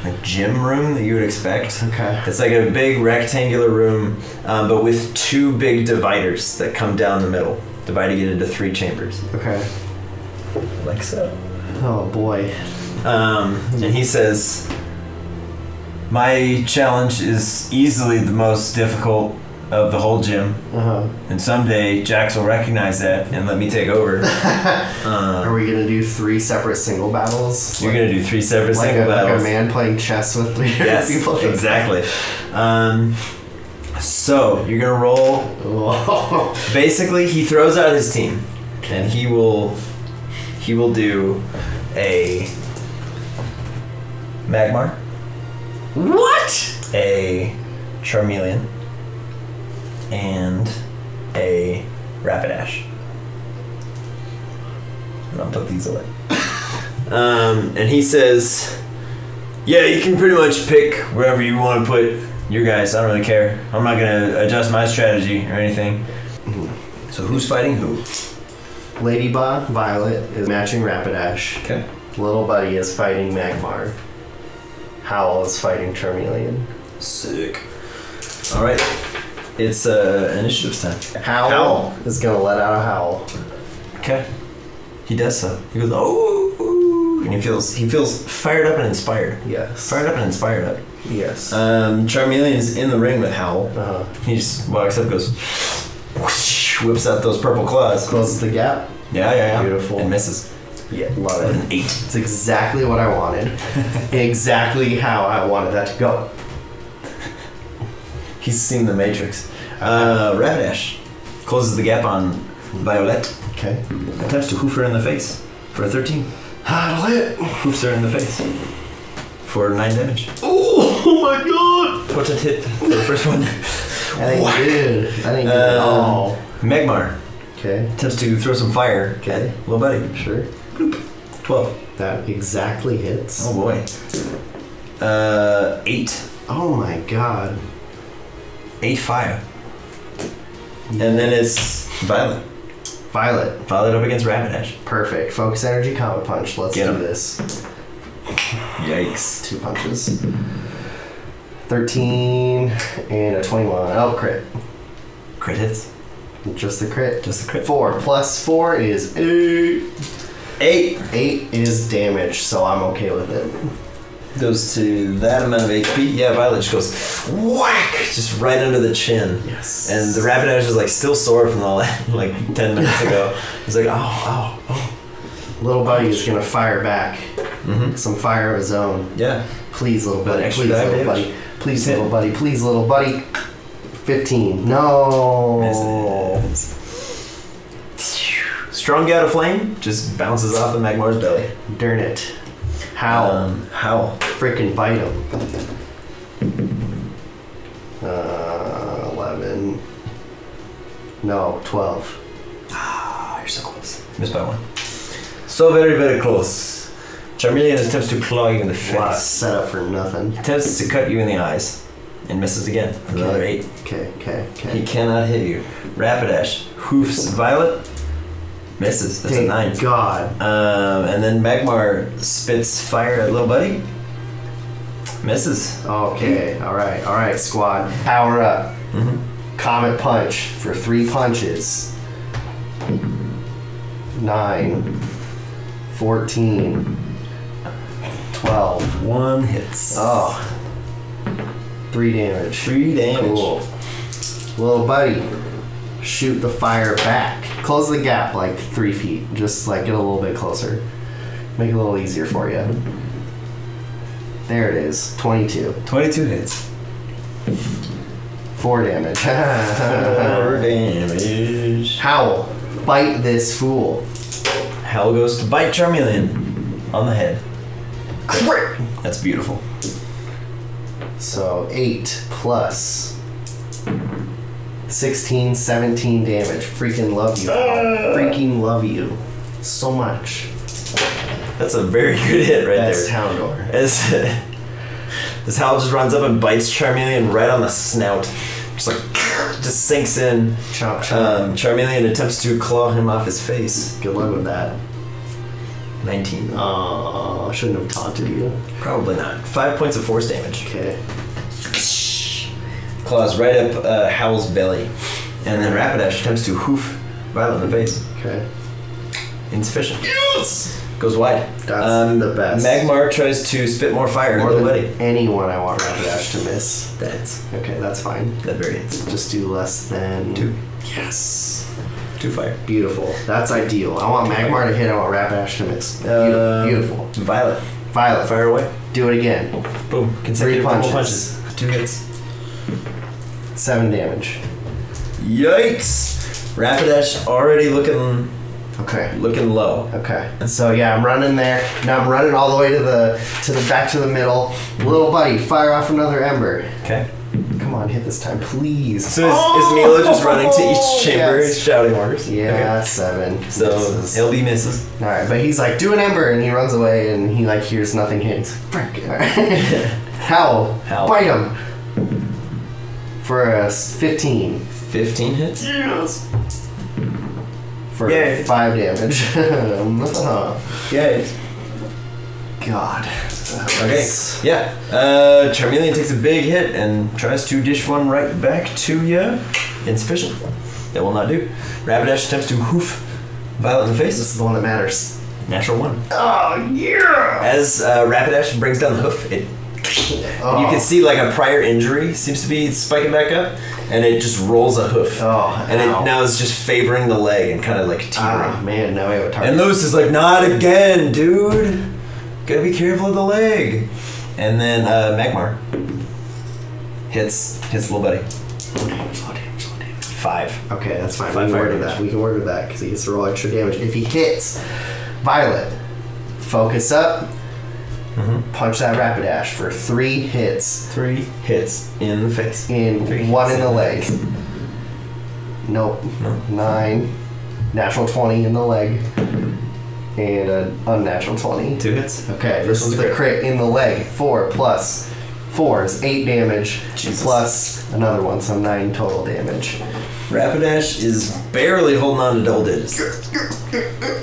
Speaker 2: like gym room that you would expect.
Speaker 3: Okay.
Speaker 2: It's like a big rectangular room, um, but with two big dividers that come down the middle, dividing it into three chambers.
Speaker 3: Okay.
Speaker 2: Like so.
Speaker 3: Oh boy.
Speaker 2: Um, and he says, My challenge is easily the most difficult of the whole gym,
Speaker 3: Uh huh.
Speaker 2: and someday Jax will recognize that and let me take over.
Speaker 3: Are
Speaker 2: um,
Speaker 3: we gonna do three separate single battles?
Speaker 2: you're gonna do three separate
Speaker 3: like
Speaker 2: single
Speaker 3: a, like
Speaker 2: battles.
Speaker 3: a man playing chess with three
Speaker 2: yes,
Speaker 3: people.
Speaker 2: exactly. Um, so you're gonna roll. Basically, he throws out his team, and he will he will do a Magmar,
Speaker 3: what?
Speaker 2: a Charmeleon, and a Rapidash. And I'll put these away. Um, and he says, "Yeah, you can pretty much pick wherever you want to put your guys. I don't really care. I'm not gonna adjust my strategy or anything." So who's fighting who?
Speaker 3: Ladybug, Violet is matching Rapidash.
Speaker 2: Okay.
Speaker 3: Little Buddy is fighting Magmar. Howl is fighting Charmeleon.
Speaker 2: Sick. All right. It's uh, initiative time.
Speaker 3: Howl,
Speaker 2: Howl.
Speaker 3: is gonna let out a howl.
Speaker 2: Okay. He does so. He goes, oh, and he feels he feels fired up and inspired.
Speaker 3: Yes.
Speaker 2: Fired up and inspired up.
Speaker 3: Yes.
Speaker 2: Um, Charmeleon's in the ring with Howl.
Speaker 3: uh,
Speaker 2: He just walks up, goes, whoosh, whips out those purple claws.
Speaker 3: closes the gap.
Speaker 2: Yeah, yeah, yeah.
Speaker 3: Beautiful.
Speaker 2: And misses.
Speaker 3: Yeah, love
Speaker 2: With
Speaker 3: it.
Speaker 2: an eight.
Speaker 3: It's exactly what I wanted. exactly how I wanted that to go.
Speaker 2: He's seen the Matrix. Uh, Rapidash closes the gap on Violet.
Speaker 3: Okay.
Speaker 2: Attempts to hoof her in the face for a 13.
Speaker 3: That'll hit.
Speaker 2: Hoofs her in the face for 9 damage.
Speaker 3: Oh my god!
Speaker 2: Potent hit for the first one.
Speaker 3: That ain't good. That ain't good at
Speaker 2: Um,
Speaker 3: all.
Speaker 2: Magmar
Speaker 3: Okay.
Speaker 2: attempts to throw some fire.
Speaker 3: Okay.
Speaker 2: Little buddy.
Speaker 3: Sure.
Speaker 2: 12.
Speaker 3: That exactly hits.
Speaker 2: Oh boy. Uh, 8.
Speaker 3: Oh my god.
Speaker 2: 8 fire. And then it's Violet.
Speaker 3: Violet.
Speaker 2: Violet up against Rapidash.
Speaker 3: Perfect. Focus energy, comet punch. Let's
Speaker 2: Get
Speaker 3: do
Speaker 2: 'em.
Speaker 3: this.
Speaker 2: Yikes.
Speaker 3: Two punches. 13 and a 21. Oh, crit.
Speaker 2: Crit hits.
Speaker 3: Just the crit.
Speaker 2: Just the crit.
Speaker 3: 4 plus 4 is 8.
Speaker 2: 8
Speaker 3: 8 is damage, so I'm okay with it.
Speaker 2: Goes to that amount of HP. Yeah, Violet just goes whack, just right under the chin.
Speaker 3: Yes.
Speaker 2: And the rabbit Rapidash is like still sore from all that, like 10 minutes ago. He's like, oh, oh, oh.
Speaker 3: Little buddy is gonna fire back.
Speaker 2: Mm-hmm.
Speaker 3: Some fire of his own.
Speaker 2: Yeah.
Speaker 3: Please, little buddy. Please, little
Speaker 2: damage.
Speaker 3: buddy. Please,
Speaker 2: Hit.
Speaker 3: little buddy. Please, little buddy. 15. No.
Speaker 2: Misses. Strong Gout of Flame just bounces off the Magmar's belly.
Speaker 3: Darn it. How?
Speaker 2: Um, howl.
Speaker 3: Freaking bite him. Uh, 11. No, 12.
Speaker 2: Ah, you're so close. Missed by one. So very, very close. Charmeleon attempts to claw you in the
Speaker 3: Wow,
Speaker 2: face.
Speaker 3: set up for nothing.
Speaker 2: Attempts to cut you in the eyes. And misses again. for Another eight.
Speaker 3: Okay, okay, okay.
Speaker 2: He cannot hit you. Rapidash hoofs Violet. Misses. That's a
Speaker 3: Thank
Speaker 2: nine.
Speaker 3: God.
Speaker 2: Um, and then Magmar spits fire at little buddy. Misses.
Speaker 3: Okay, alright, alright, squad. Power up.
Speaker 2: Mm-hmm.
Speaker 3: Comet punch for three punches. 9, 14, 12.
Speaker 2: One hits.
Speaker 3: Oh. Three damage.
Speaker 2: Three damage.
Speaker 3: Cool. Little buddy, shoot the fire back. Close the gap like three feet. Just like get a little bit closer. Make it a little easier for you. There it is. 22.
Speaker 2: 22 hits.
Speaker 3: Four damage.
Speaker 2: Four damage.
Speaker 3: Howl. Bite this fool.
Speaker 2: Howl goes to bite Charmeleon on the head.
Speaker 3: Crit.
Speaker 2: That's beautiful.
Speaker 3: So 8 plus 16, 17 damage. Freaking love you. Howl. Freaking love you. So much.
Speaker 2: That's a very good hit right
Speaker 3: That's
Speaker 2: there.
Speaker 3: Houndour.
Speaker 2: As this Howl just runs up and bites Charmeleon right on the snout. Just like, just sinks in.
Speaker 3: Chomp chomp.
Speaker 2: Um, Charmeleon attempts to claw him off his face.
Speaker 3: Good luck with that.
Speaker 2: 19.
Speaker 3: Oh, I shouldn't have taunted you.
Speaker 2: Probably not. Five points of force damage.
Speaker 3: Okay.
Speaker 2: Claws right up uh, Howl's belly. And then Rapidash attempts to hoof Violet in the face.
Speaker 3: Okay.
Speaker 2: Insufficient. Yes! Goes wide.
Speaker 3: That's the best.
Speaker 2: Magmar tries to spit more fire
Speaker 3: More than
Speaker 2: buddy.
Speaker 3: anyone I want Rapidash to miss.
Speaker 2: That's
Speaker 3: Okay, that's fine.
Speaker 2: that very hits.
Speaker 3: Just do less than
Speaker 2: Two.
Speaker 3: Yes.
Speaker 2: Two fire.
Speaker 3: Beautiful. That's ideal. I want Magmar to hit. I want Rapidash to miss. Beautiful.
Speaker 2: Um,
Speaker 3: Beautiful.
Speaker 2: Violet.
Speaker 3: Violet.
Speaker 2: Fire away.
Speaker 3: Do it again.
Speaker 2: Boom. Consecutive
Speaker 3: Three
Speaker 2: double
Speaker 3: punches.
Speaker 2: Two hits.
Speaker 3: Seven damage.
Speaker 2: Yikes! Rapidash already looking
Speaker 3: Okay.
Speaker 2: looking low.
Speaker 3: Okay. And So yeah, I'm running there. Now I'm running all the way to the to the back to the middle. Little buddy, fire off another ember.
Speaker 2: Okay.
Speaker 3: Come on, hit this time, please.
Speaker 2: So is, is oh! Milo just running to each chamber
Speaker 3: Oh, Yes.
Speaker 2: shouting orders?
Speaker 3: Yeah, seven.
Speaker 2: Okay. So
Speaker 3: Misses.
Speaker 2: LB misses.
Speaker 3: All right, but he's like, do an ember, and he runs away, and he like hears nothing hit. Frick. Howl.
Speaker 2: Howl.
Speaker 3: Bite him. For a s- 15.
Speaker 2: 15 hits.
Speaker 3: Yes. for
Speaker 2: Yay.
Speaker 3: five damage.
Speaker 2: Yeah.
Speaker 3: God.
Speaker 2: Okay. Yeah. Uh, Charmeleon takes a big hit and tries to dish one right back to you. Insufficient. That will not do. Rapidash attempts to hoof Violet in the face.
Speaker 3: This is the one that matters.
Speaker 2: Natural one.
Speaker 3: Oh yeah.
Speaker 2: As uh, Rapidash brings down the hoof, it
Speaker 3: Oh.
Speaker 2: you can see like a prior injury seems to be spiking back up, and it just rolls a hoof.
Speaker 3: Oh,
Speaker 2: and
Speaker 3: ow.
Speaker 2: it now is just favoring the leg and kind of like teetering.
Speaker 3: Ah man, now we have a target.
Speaker 2: And Lewis is like, not again, dude. Gotta be careful of the leg. And then uh, Magmar hits hits little buddy.
Speaker 3: Slow damage, slow damage, slow damage.
Speaker 2: Five.
Speaker 3: Okay, that's fine.
Speaker 2: Five
Speaker 3: we can work with that. We can work with that because he gets to roll extra damage. If he hits Violet, focus up,
Speaker 2: Mm-hmm.
Speaker 3: punch that Rapidash for three hits
Speaker 2: Three hits in the face.
Speaker 3: in
Speaker 2: Three
Speaker 3: one
Speaker 2: hits
Speaker 3: in the leg. Nope.
Speaker 2: No.
Speaker 3: Nine. Natural 20 in the leg. And an unnatural 20.
Speaker 2: Two hits.
Speaker 3: Okay, this is the
Speaker 2: crit.
Speaker 3: crit in the leg. Four plus four is eight damage.
Speaker 2: Jesus.
Speaker 3: Plus another one, so nine total damage.
Speaker 2: Rapidash is barely holding on to double digits.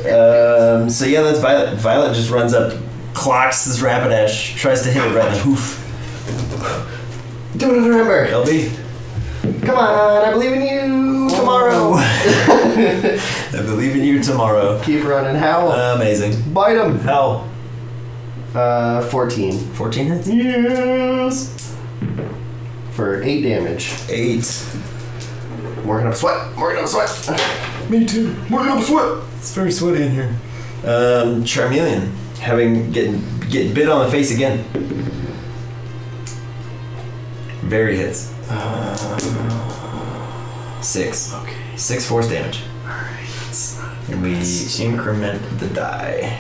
Speaker 2: Um, so yeah, that's Violet. Violet just runs up, clocks this Rapidash, tries to hit it right in the hoof.
Speaker 3: Do it remember.
Speaker 2: LB.
Speaker 3: Come on, I believe in you tomorrow.
Speaker 2: I believe in you tomorrow.
Speaker 3: Keep running. Howl.
Speaker 2: Amazing.
Speaker 3: Bite him.
Speaker 2: How?
Speaker 3: Uh, 14.
Speaker 2: 14 hits?
Speaker 3: Yes. For eight damage.
Speaker 2: Eight.
Speaker 3: Working up sweat. Working up sweat.
Speaker 2: Me too.
Speaker 3: Working up sweat.
Speaker 2: It's very sweaty in here. Um, Charmeleon, having getting get bit on the face again. Very hits. Six.
Speaker 3: Okay.
Speaker 2: Six force damage.
Speaker 3: Alright. That's not
Speaker 2: And we increment the die.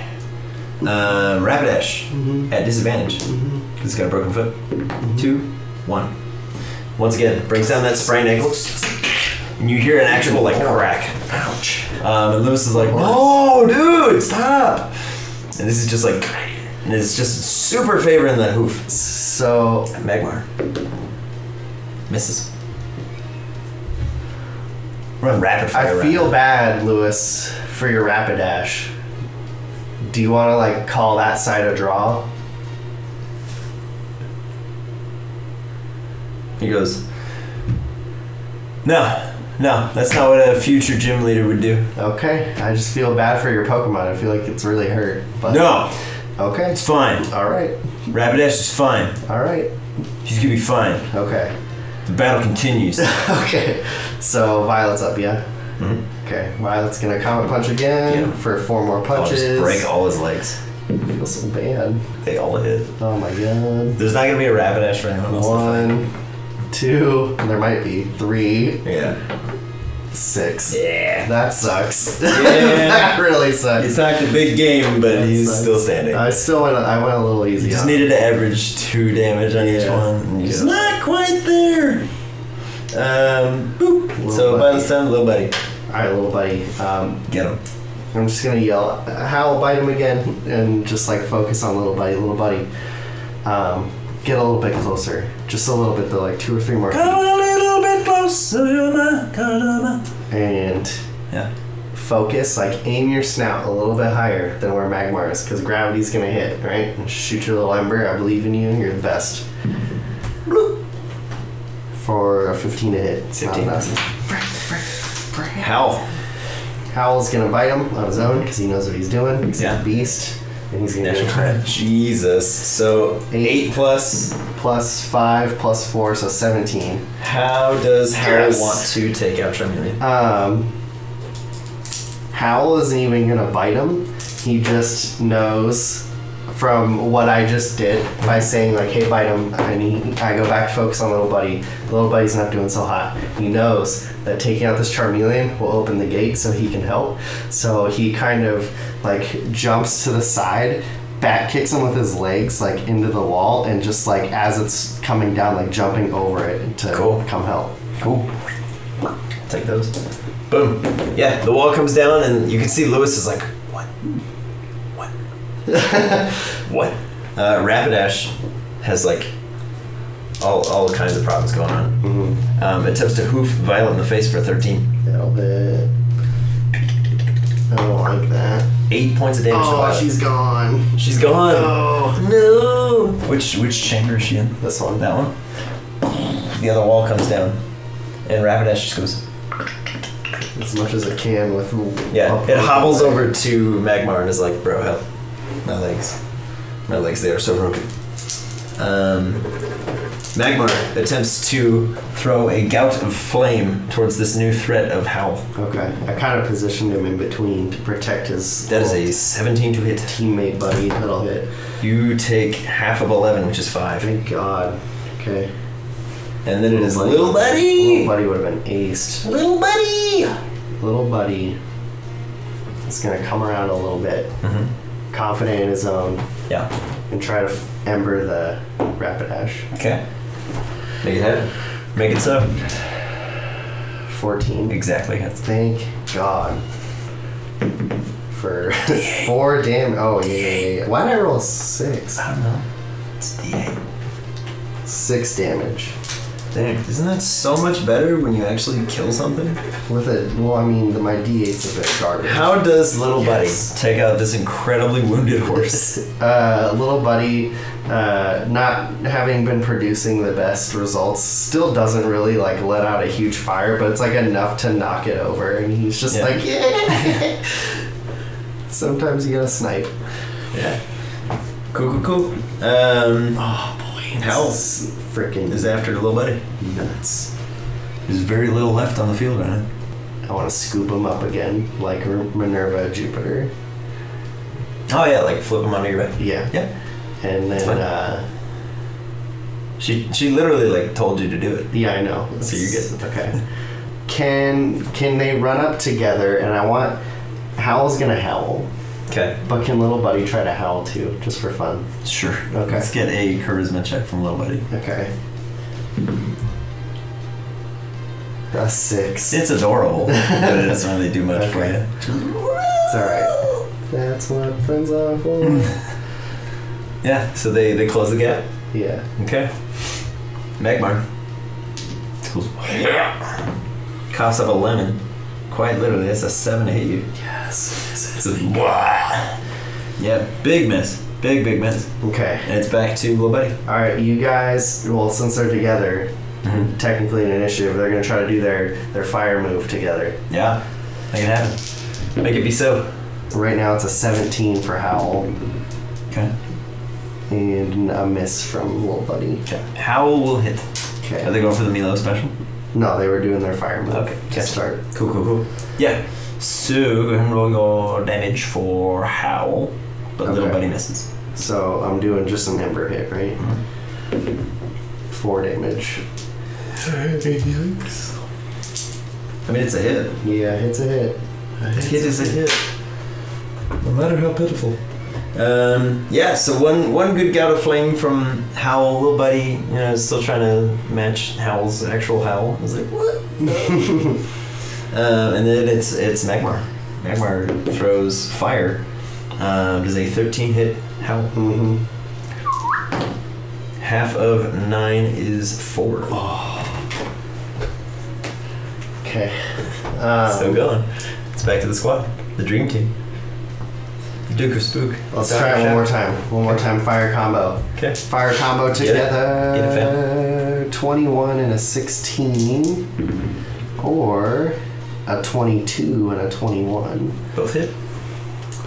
Speaker 2: Uh, Rapidash
Speaker 3: Mhm.
Speaker 2: at disadvantage.
Speaker 3: Mhm.
Speaker 2: Because it's got a broken foot. Two, one. Once again, breaks down that sprained ankle. And you hear an actual like crack.
Speaker 3: Ouch.
Speaker 2: Um, and Lewis is like, "No, dude, stop!" And this is just like, and it's just super favoring the hoof.
Speaker 3: So,
Speaker 2: Magmar misses. Run rapid fire.
Speaker 3: I feel bad, Lewis, for your Rapidash. Do you want to, like, call that side a draw?
Speaker 2: He goes, "No, no, that's not what a future gym leader would do.
Speaker 3: Okay. I just feel bad for your Pokemon. I feel like it's really hurt. But
Speaker 2: No,
Speaker 3: Okay.
Speaker 2: it's fine.
Speaker 3: Alright.
Speaker 2: Rapidash is fine.
Speaker 3: Alright.
Speaker 2: He's gonna be fine.
Speaker 3: Okay.
Speaker 2: The battle continues."
Speaker 3: okay. So, Violet's up, yeah?
Speaker 2: Mhm.
Speaker 3: Okay. Violet's gonna Comet Punch again
Speaker 2: Yeah.
Speaker 3: for four more
Speaker 2: I'll
Speaker 3: punches.
Speaker 2: just break all his legs.
Speaker 3: Feel so bad.
Speaker 2: They all hit.
Speaker 3: Oh my god.
Speaker 2: There's not gonna be a Rapidash for anyone else.
Speaker 3: One, two, there might be three,
Speaker 2: Yeah.
Speaker 3: six.
Speaker 2: Yeah.
Speaker 3: That sucks.
Speaker 2: Yeah.
Speaker 3: that really sucks.
Speaker 2: It's not the big game, but
Speaker 3: That
Speaker 2: he's
Speaker 3: sucks.
Speaker 2: still standing.
Speaker 3: I still went. I went a little easy.
Speaker 2: just
Speaker 3: on
Speaker 2: needed to average two damage on each
Speaker 3: Yeah.
Speaker 2: one. And he's
Speaker 3: Yeah.
Speaker 2: not quite there. Um, boop.
Speaker 3: Little
Speaker 2: so by
Speaker 3: buddy.
Speaker 2: this time, little buddy,
Speaker 3: All right, little buddy. Um,
Speaker 2: get him.
Speaker 3: I'm just gonna yell, "Howl, bite him again!" and just like focus on little buddy, little buddy. Um, get a little bit closer, just a little bit, though, like two or three more feet,
Speaker 2: Come a little bit closer, my cuddle.
Speaker 3: and
Speaker 2: Yeah.
Speaker 3: focus. Like aim your snout a little bit higher than where Magmar is, because gravity's gonna hit. Right? And shoot your little ember. I believe in you. You're the best. Bloop. For a 15 to hit. It's
Speaker 2: 15.
Speaker 3: enough.
Speaker 2: Howl.
Speaker 3: Howl's gonna bite him on his own because he knows what he's doing. Because
Speaker 2: Yeah.
Speaker 3: he's a beast, and he's gonna
Speaker 2: Natural
Speaker 3: get.
Speaker 2: Jesus. So
Speaker 3: Eight.
Speaker 2: eight plus.
Speaker 3: plus five plus four, so 17.
Speaker 2: How does Howl
Speaker 3: Yes.
Speaker 2: want to take out Charmeleon?
Speaker 3: Um, Howl isn't even gonna bite him. He just knows from what I just did by saying like, "Hey, bite him," and he, I go back to focus on little buddy. Little buddy's not doing so hot. He knows that taking out this Charmeleon will open the gate so he can help. So he kind of like jumps to the side. Back kicks him with his legs like into the wall, and just like as it's coming down, like jumping over it to
Speaker 2: Cool.
Speaker 3: come help.
Speaker 2: Cool. Take those. Boom. Yeah, the wall comes down, and you can see Lewis is like, what? What? what? Uh, Rapidash has like all, all kinds of problems going on.
Speaker 3: Mm-hmm.
Speaker 2: Um, attempts to hoof Violet in the face for 13.
Speaker 3: That'll hit.
Speaker 2: Eight points of damage to
Speaker 3: Oh,
Speaker 2: Violet.
Speaker 3: she's gone.
Speaker 2: she's gone.
Speaker 3: Oh.
Speaker 2: No. Which which chamber is she in?
Speaker 3: This one.
Speaker 2: That one. The other wall comes down, and Rapidash just goes.
Speaker 3: As much as it can with.
Speaker 2: Yeah, it hobbles over to Magmar and is like, "Bro, help! My legs, my legs, they are so broken." Um, Magmar attempts to throw a gout of flame towards this new threat of Howl.
Speaker 3: Okay. I kind of positioned him in between to protect his.
Speaker 2: That is a 17 to hit.
Speaker 3: teammate buddy that'll hit.
Speaker 2: You take half of 11, which is five,
Speaker 3: Thank God. Okay.
Speaker 2: and then it is
Speaker 3: Buddy.
Speaker 2: little buddy.
Speaker 3: Little buddy would have been aced.
Speaker 2: Little buddy.
Speaker 3: Little buddy It's gonna come around a little bit,
Speaker 2: Mhm.
Speaker 3: Confident in his own,
Speaker 2: Yeah.
Speaker 3: and try to f- ember the Rapidash.
Speaker 2: Okay. Make it happen. Make it so.
Speaker 3: 14.
Speaker 2: Exactly.
Speaker 3: Thank God. For four damage. Oh, yeah, yeah, yeah. Why did I roll six?
Speaker 2: I don't know. It's D8.
Speaker 3: Six damage.
Speaker 2: Dang, isn't that so much better when you actually kill something?
Speaker 3: With it, well, I mean, the, my d8's a bit garbage.
Speaker 2: How does little
Speaker 3: Yes.
Speaker 2: buddy take out this incredibly wounded horse?
Speaker 3: uh, little buddy, uh, not having been producing the best results, still doesn't really like let out a huge fire, but it's like enough to knock it over, and he's just
Speaker 2: Yeah.
Speaker 3: like, yeah. Sometimes you gotta snipe.
Speaker 2: Yeah. Cool, cool, cool. Um,
Speaker 3: Oh boy,
Speaker 2: Hell.
Speaker 3: Freaking
Speaker 2: is after the little buddy.
Speaker 3: nuts.
Speaker 2: There's very little left on the field right now.
Speaker 3: I want to scoop him up again, like Minerva Jupiter.
Speaker 2: Oh yeah, like flip him under your back.
Speaker 3: Yeah,
Speaker 2: Yeah.
Speaker 3: and then uh,
Speaker 2: She she literally like told you to do it.
Speaker 3: Yeah, I know.
Speaker 2: So you're good.
Speaker 3: Okay. Can can they run up together? And I want Howl's gonna howl,
Speaker 2: Okay.
Speaker 3: but can little buddy try to howl too, just for fun?
Speaker 2: Sure.
Speaker 3: Okay.
Speaker 2: Let's get a charisma check from little buddy.
Speaker 3: Okay. A six.
Speaker 2: It's adorable, but it doesn't really do much for you.
Speaker 3: It's alright. That's what friends are for.
Speaker 2: Yeah. So they they close the gap.
Speaker 3: yeah.
Speaker 2: Okay. Magmar. Coughs up a lemon. Quite literally, that's a seven to hit you.
Speaker 3: Yes.
Speaker 2: It's yeah, big miss. Big, big miss.
Speaker 3: Okay.
Speaker 2: And it's back to little buddy.
Speaker 3: Alright, you guys, well, since they're together,
Speaker 2: Mm-hmm.
Speaker 3: technically an initiative, they're gonna try to do their, their fire move together.
Speaker 2: Yeah. Make it happen. Make it be so.
Speaker 3: Right now it's a 17 for Howl.
Speaker 2: Okay.
Speaker 3: And a miss from Little Buddy.
Speaker 2: Okay. Howl will hit.
Speaker 3: Okay.
Speaker 2: Are they going for the Milo special?
Speaker 3: No, they were doing their fire move
Speaker 2: Okay,
Speaker 3: to
Speaker 2: gotcha.
Speaker 3: start.
Speaker 2: Cool, cool, cool. Yeah. So go ahead and roll your damage for Howl. But little
Speaker 3: Okay.
Speaker 2: buddy misses.
Speaker 3: So I'm doing just an Ember hit, right? Four damage.
Speaker 2: I mean, it's a hit.
Speaker 3: Yeah, it's a hit.
Speaker 2: A hit is a hit. No matter how pitiful. Um, yeah, so one one good gout of flame from Howl, little buddy, you know, is still trying to match Howl's actual Howl. I was like, what? um, and then it's it's Magmar. Magmar throws fire. Um, does a 13 hit Howl?
Speaker 3: hmm
Speaker 2: Half of nine is four.
Speaker 3: Okay. Um,
Speaker 2: Still going. It's back to the squad. The dream team. The Duke of Spook.
Speaker 3: Let's try it one more time. One more time. Fire combo.
Speaker 2: Okay.
Speaker 3: Fire combo
Speaker 2: Get it.
Speaker 3: together.
Speaker 2: Get it,
Speaker 3: 21 and a 16. Or a 22 and a 21.
Speaker 2: Both hit.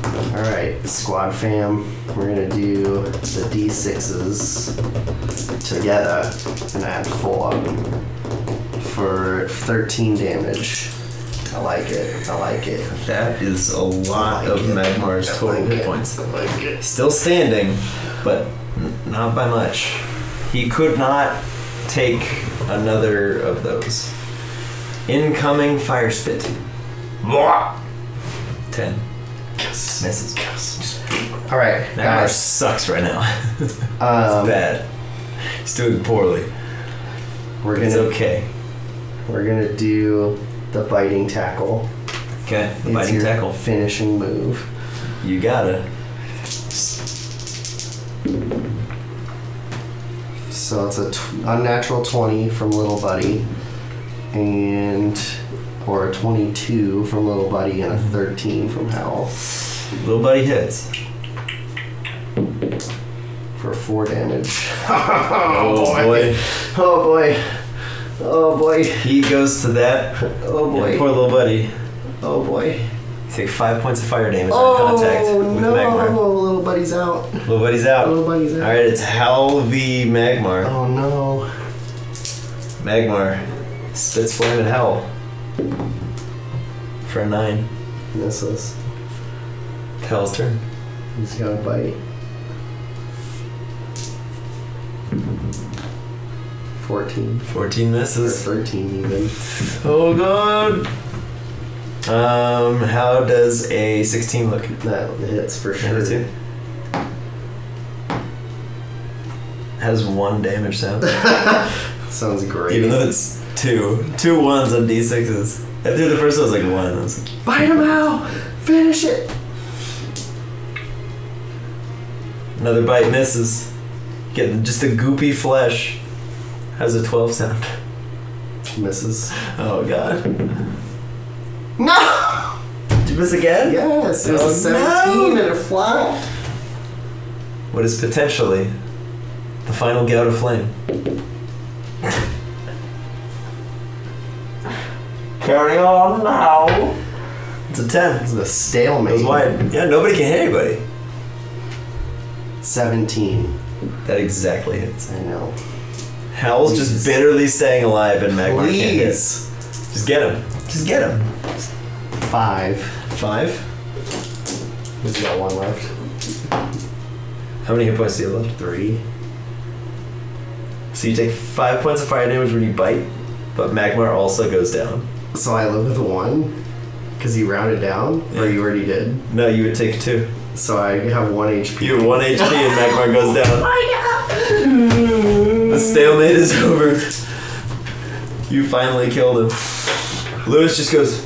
Speaker 3: All right, squad fam, we're gonna do the d6s together and add four for 13 damage. I like it. I like it.
Speaker 2: That is a lot
Speaker 3: I
Speaker 2: of
Speaker 3: like it.
Speaker 2: Magmar's
Speaker 3: I
Speaker 2: total
Speaker 3: like
Speaker 2: hit points.
Speaker 3: Like.
Speaker 2: Still standing, but not by much. He could not take another of those. Incoming fire spit. Blah. Ten.
Speaker 3: Yes.
Speaker 2: Misses.
Speaker 3: All right,
Speaker 2: That
Speaker 3: guys.
Speaker 2: sucks right now. it's
Speaker 3: Um,
Speaker 2: bad. He's doing poorly.
Speaker 3: we're gonna
Speaker 2: okay.
Speaker 3: we're gonna do the biting tackle.
Speaker 2: Okay, the
Speaker 3: It's
Speaker 2: biting
Speaker 3: your
Speaker 2: tackle.
Speaker 3: Finishing move.
Speaker 2: You gotta.
Speaker 3: So it's a t- unnatural 20 from Little Buddy, and or a 22 from Little Buddy and a mm-hmm. 13 from Howl.
Speaker 2: Little buddy hits.
Speaker 3: For four damage.
Speaker 2: Oh, oh boy.
Speaker 3: Oh boy. Oh boy.
Speaker 2: He goes to that.
Speaker 3: Oh boy.
Speaker 2: poor little buddy.
Speaker 3: Oh boy.
Speaker 2: Take five points of fire damage
Speaker 3: Oh
Speaker 2: on contact oh, with
Speaker 3: no!
Speaker 2: Magmar.
Speaker 3: Little buddy's out.
Speaker 2: Little buddy's out.
Speaker 3: Little buddy's out.
Speaker 2: Alright, it's Howl v Magmar.
Speaker 3: Oh no.
Speaker 2: Magmar spits flame and hell. For a nine.
Speaker 3: Misses.
Speaker 2: Howl's turn.
Speaker 3: He's got a bite. Fourteen.
Speaker 2: 14 misses.
Speaker 3: Or
Speaker 2: misses.
Speaker 3: thirteen even.
Speaker 2: Oh god. Um, how does a 16 look?
Speaker 3: That hits for sure.
Speaker 2: Two. Has one damage sound.
Speaker 3: Sounds great.
Speaker 2: Even though it's two. Two ones on d6s. I threw the first one, was like one. I was like,
Speaker 3: Bite him out! Finish it!
Speaker 2: Another bite misses. Get just a goopy flesh. How's a 12 sound?
Speaker 3: Misses.
Speaker 2: Oh god.
Speaker 3: No!
Speaker 2: Did you miss again?
Speaker 3: Yes, it was
Speaker 2: Oh,
Speaker 3: a 17
Speaker 2: no.
Speaker 3: and a flat.
Speaker 2: What is potentially the final gout of flame? Carry on now. It's a 10.
Speaker 3: It's a stalemate.
Speaker 2: was wide. Yeah, nobody can hit anybody.
Speaker 3: 17.
Speaker 2: That exactly hits.
Speaker 3: I know.
Speaker 2: Howl's
Speaker 3: Please.
Speaker 2: just bitterly staying alive and Magmar can't hit.
Speaker 3: Please.
Speaker 2: Just get him. Just get him.
Speaker 3: Five.
Speaker 2: Five.
Speaker 3: He's got one left.
Speaker 2: How many hit points do you have left?
Speaker 3: Three.
Speaker 2: So you take five points of fire damage when you bite, but Magmar also goes down.
Speaker 3: So I live with one. Because you rounded down, or you already did.
Speaker 2: No, you would take two.
Speaker 3: So I have one HP.
Speaker 2: You have one HP and Magmar goes down. Oh, the stalemate is over. You finally killed him. Lewis just goes,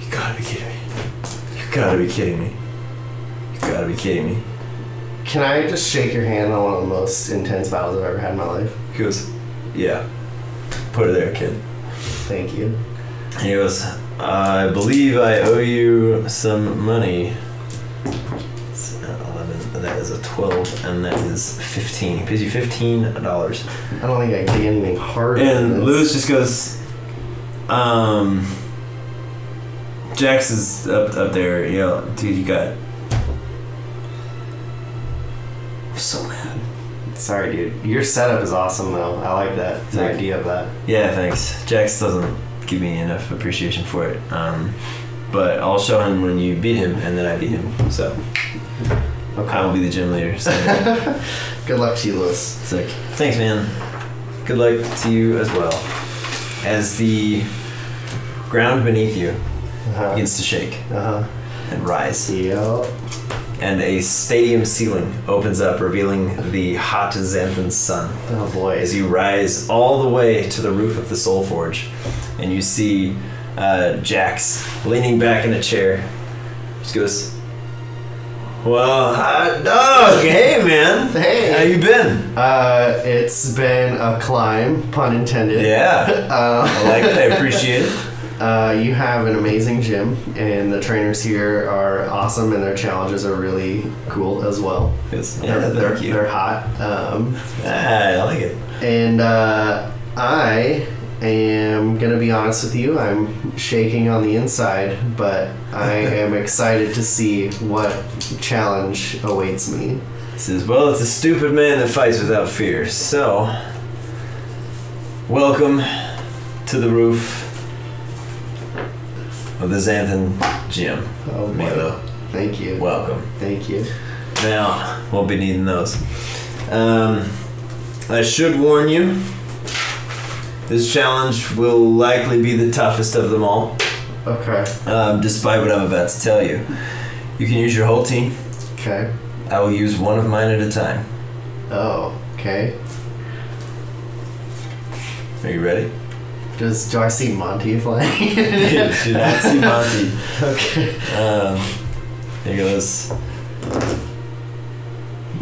Speaker 2: You gotta be kidding me. You gotta be kidding me. You gotta be kidding me.
Speaker 3: Can I just shake your hand on one of the most intense battles I've ever had in my life?
Speaker 2: He goes, Yeah. Put it there, kid.
Speaker 3: Thank you.
Speaker 2: He goes, I believe I owe you some money. It's, uh, 11, that is a 12, and that is 15. He pays you $15.
Speaker 3: I don't think I can get anything harder.
Speaker 2: And. Lewis just goes, um, Jax is up, up there, you know, dude, you got. I'm so mad.
Speaker 3: Sorry, dude. Your setup is awesome, though. I like that. The
Speaker 2: Thank
Speaker 3: idea of that.
Speaker 2: Yeah, thanks. Jax doesn't give me enough appreciation for it. Um, but I'll show him when you beat him, and then I beat him. So I will be the gym leader. So
Speaker 3: Good luck to you, Lewis.
Speaker 2: like, thanks, man. Good luck to you as well. As the ground beneath you
Speaker 3: Uh-huh.
Speaker 2: begins to shake
Speaker 3: Uh-huh.
Speaker 2: And rise,
Speaker 3: Yep.
Speaker 2: and a stadium ceiling opens up, revealing the hot Xanthan sun.
Speaker 3: Oh, boy.
Speaker 2: as you rise all the way to the roof of the Soul Forge, and you see uh, Jax leaning back in a chair. Just goes, "Well, hot dog, hey man,
Speaker 3: Hey.
Speaker 2: how you been?
Speaker 3: Uh, it's been a climb, pun intended.
Speaker 2: Yeah,
Speaker 3: Uh,
Speaker 2: I like it. I appreciate it.
Speaker 3: Uh, you have an amazing gym, and the trainers here are awesome, and their challenges are really cool as well.
Speaker 2: Goes, yeah,
Speaker 3: they're, they're,
Speaker 2: thank you.
Speaker 3: they're hot. Um,
Speaker 2: Ah, I like it.
Speaker 3: and uh, I am gonna be honest with you. I'm shaking on the inside, but I am excited to see what challenge awaits me.
Speaker 2: He says, "Well, it's a stupid man that fights without fear." So, welcome to the roof of the Zantha Gym,
Speaker 3: Oh.
Speaker 2: Milo.
Speaker 3: Thank you.
Speaker 2: Welcome.
Speaker 3: Thank you.
Speaker 2: Now, won't be needing those. Um, I should warn you, this challenge will likely be the toughest of them all,
Speaker 3: Okay.
Speaker 2: um, despite what I'm about to tell you. You can use your whole team.
Speaker 3: Okay.
Speaker 2: I will use one of mine at a time.
Speaker 3: Oh. Okay.
Speaker 2: Are you ready?
Speaker 3: Does do I see Monty flying?
Speaker 2: Do not see Monty.
Speaker 3: okay.
Speaker 2: Um, here goes.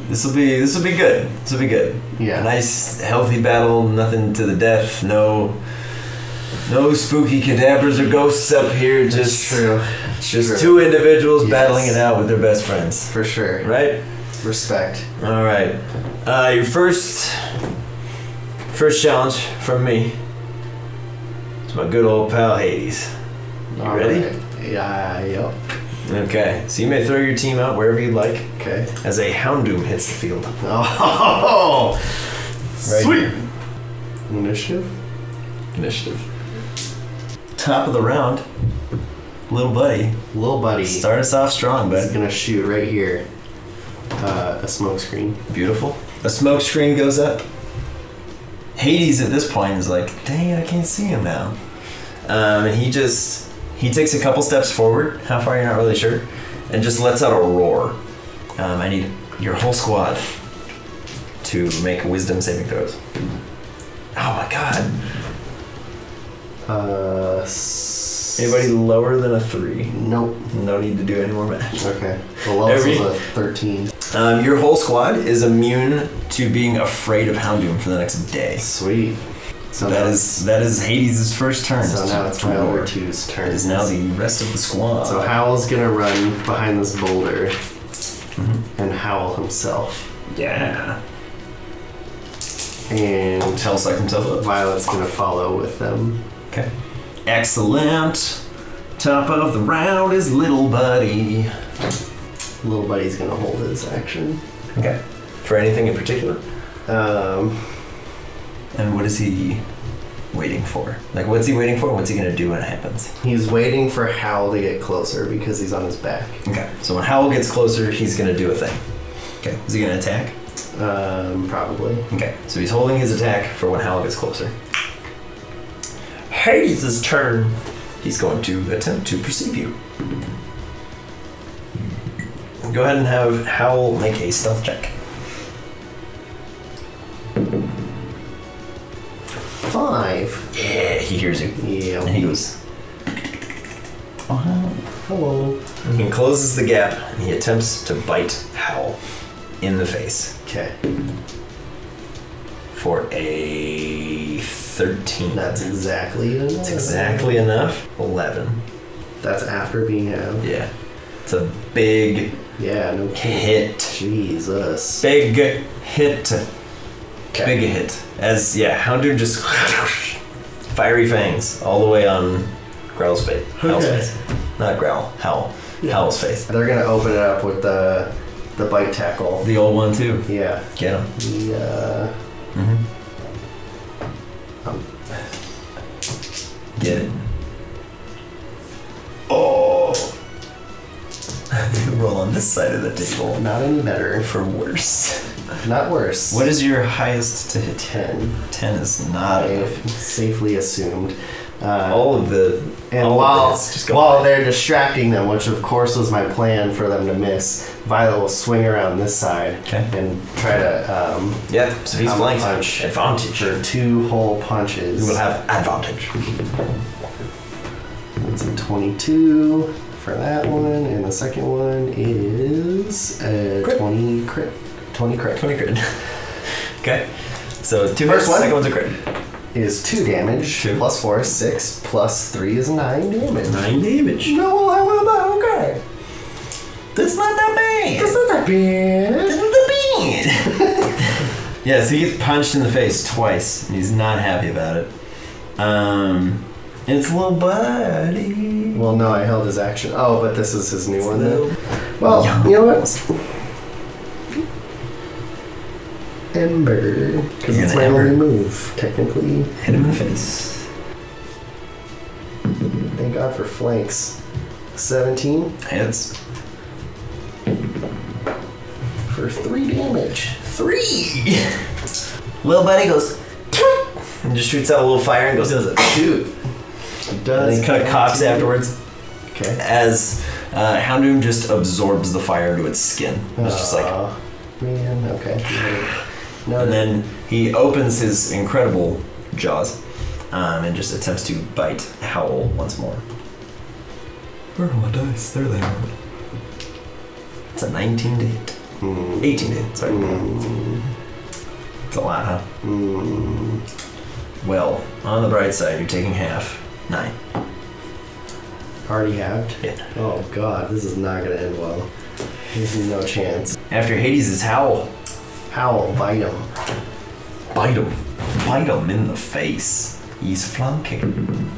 Speaker 2: This will be this will be good. This will be good.
Speaker 3: Yeah.
Speaker 2: A nice healthy battle. Nothing to the death. No. No spooky Kadabras or ghosts up here.
Speaker 3: That's
Speaker 2: Just
Speaker 3: true.
Speaker 2: Just
Speaker 3: True.
Speaker 2: two individuals
Speaker 3: Yes.
Speaker 2: battling it out with their best friends.
Speaker 3: For sure.
Speaker 2: Right?
Speaker 3: Respect.
Speaker 2: All right. Uh, your first first challenge from me. It's my good old pal Hades. You
Speaker 3: All
Speaker 2: ready?
Speaker 3: right. Yeah, yep.
Speaker 2: Okay. So you may throw your team out wherever you'd like
Speaker 3: Okay.
Speaker 2: as a Houndoom hits the field.
Speaker 3: Oh,
Speaker 2: Right
Speaker 3: sweet.
Speaker 2: here.
Speaker 3: Initiative?
Speaker 2: Initiative. Top of the round. Little buddy.
Speaker 3: Little buddy.
Speaker 2: Start us off strong,
Speaker 3: He's
Speaker 2: bud.
Speaker 3: gonna shoot right here. Uh, a smoke screen.
Speaker 2: Beautiful. A smoke screen goes up. Hades at this point is like, dang it, I can't see him now. Um, and he just he takes a couple steps forward. How far you're not really sure, and just lets out a roar. Um, I need your whole squad to make wisdom saving throws. Oh my god!
Speaker 3: Uh, s-
Speaker 2: Anybody lower than a three?
Speaker 3: Nope.
Speaker 2: No need to do any more math.
Speaker 3: Okay. The lowest
Speaker 2: Every-
Speaker 3: was a 13.
Speaker 2: Um, your whole squad is immune to being afraid of Houndoom for the next day.
Speaker 3: Sweet. So
Speaker 2: that is that is Hades' first turn.
Speaker 3: so now it's
Speaker 2: to
Speaker 3: my
Speaker 2: roar.
Speaker 3: other two's turn.
Speaker 2: It is now the rest of the squad.
Speaker 3: So Howl's gonna run behind this boulder
Speaker 2: Mhm.
Speaker 3: and howl himself.
Speaker 2: yeah.
Speaker 3: And
Speaker 2: Howl sucked himself up.
Speaker 3: Violet's gonna follow with them.
Speaker 2: Okay. Excellent. Top of the round is little buddy.
Speaker 3: Little buddy's gonna hold his action.
Speaker 2: Okay. For anything in particular?
Speaker 3: Um,
Speaker 2: And what is he waiting for? Like, what's he waiting for? What's he gonna do when it happens?
Speaker 3: he's waiting for Howl to get closer because he's on his back.
Speaker 2: Okay. So when Howl gets closer, he's gonna do a thing. Okay. Is he gonna attack?
Speaker 3: Um, probably.
Speaker 2: Okay. So he's holding his attack for when Howl gets closer. Hades' turn. He's going to attempt to perceive you. Go ahead and have Howl make a stealth check.
Speaker 3: Five.
Speaker 2: Yeah, he hears you.
Speaker 3: Yeah.
Speaker 2: And he goes.
Speaker 3: Oh, hello.
Speaker 2: He closes the gap and he attempts to bite Howl in the face
Speaker 3: Okay.
Speaker 2: for a 13.
Speaker 3: That's exactly enough.
Speaker 2: That's exactly enough. 11.
Speaker 3: That's after being halved.
Speaker 2: Yeah. It's a big
Speaker 3: Yeah, no kidding.
Speaker 2: hit.
Speaker 3: Jesus.
Speaker 2: Big hit.
Speaker 3: Okay.
Speaker 2: Big hit. As, yeah, Houndoom just. Fiery fangs all the way on Growl's face. Howl's
Speaker 3: Okay.
Speaker 2: face. Not Growl. Howl. Howl's face.
Speaker 3: They're gonna open it up with the the bite tackle.
Speaker 2: The old one, too.
Speaker 3: Yeah.
Speaker 2: Get him.
Speaker 3: The uh,
Speaker 2: Mm-hmm.
Speaker 3: um,
Speaker 2: Get it. Oh. Roll on this side of the table.
Speaker 3: not any better.
Speaker 2: For worse.
Speaker 3: Not worse.
Speaker 2: What is your highest to hit?
Speaker 3: ten?
Speaker 2: 10 is not
Speaker 3: I
Speaker 2: enough.
Speaker 3: safely assumed. Uh,
Speaker 2: All of the.
Speaker 3: and
Speaker 2: all of
Speaker 3: while
Speaker 2: the hits just
Speaker 3: while
Speaker 2: by.
Speaker 3: they're distracting them, which of course was my plan for them to miss, Violet will swing around this side
Speaker 2: Okay.
Speaker 3: and try to um,
Speaker 2: Yeah, so he's
Speaker 3: I'm
Speaker 2: flanked.
Speaker 3: punch.
Speaker 2: Advantage.
Speaker 3: for two whole punches.
Speaker 2: You will have advantage.
Speaker 3: It's a 22 for that one, and the second one is a
Speaker 2: Crit.
Speaker 3: 20 crit. 20 crit.
Speaker 2: 20 crit. okay. So two
Speaker 3: First
Speaker 2: hits,
Speaker 3: one.
Speaker 2: second one's a crit.
Speaker 3: Is 2 damage,
Speaker 2: Two.
Speaker 3: plus 4 is 6, plus 3 is 9 damage.
Speaker 2: Nine damage.
Speaker 3: No, how about that? Okay.
Speaker 2: That's not that bad.
Speaker 3: That's not that bad.
Speaker 2: That's not that bad. yeah, so he gets punched in the face twice, and he's not happy about it. Um, it's little buddy.
Speaker 3: Well, no, I held his action. Oh, but this is his new one
Speaker 2: Little-
Speaker 3: then. Well, you know what? Ember. Because it's my only move, technically.
Speaker 2: Hit him in the face.
Speaker 3: Thank God for flanks. 17
Speaker 2: Hits.
Speaker 3: for 3 damage.
Speaker 2: Three. Little buddy goes. And just shoots out a little fire and goes. Does it?
Speaker 3: Shoot.
Speaker 2: And
Speaker 3: Does
Speaker 2: he kind of coughs afterwards
Speaker 3: Okay.
Speaker 2: as uh, Houndoom just absorbs the fire into its skin. It's just like
Speaker 3: Aw, man. Okay. No,
Speaker 2: And then he opens his incredible jaws um, and just attempts to bite Howl once more. Where are my dice? There they are. It's a 19 to hit.
Speaker 3: Mm,
Speaker 2: 18 to hit, sorry.
Speaker 3: mm,
Speaker 2: It's a lot, huh?
Speaker 3: mm.
Speaker 2: Well, on the bright side, you're taking half. Nine.
Speaker 3: Already halved?
Speaker 2: Yeah.
Speaker 3: Oh god, this is not gonna end well. There's no chance.
Speaker 2: After Hades is Howl.
Speaker 3: Howl, bite him.
Speaker 2: Bite him. Bite him in the face. He's flunking.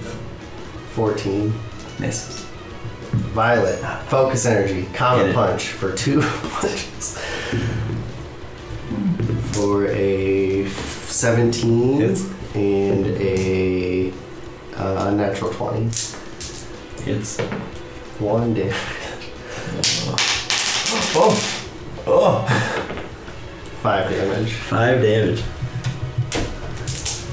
Speaker 3: 14.
Speaker 2: Misses.
Speaker 3: Violet, ah. focus energy, comet punch for two punches. For a 17
Speaker 2: Hits.
Speaker 3: and a uh, unnatural 20.
Speaker 2: It's.
Speaker 3: One damage.
Speaker 2: Oh! Oh!
Speaker 3: Five damage.
Speaker 2: Five damage.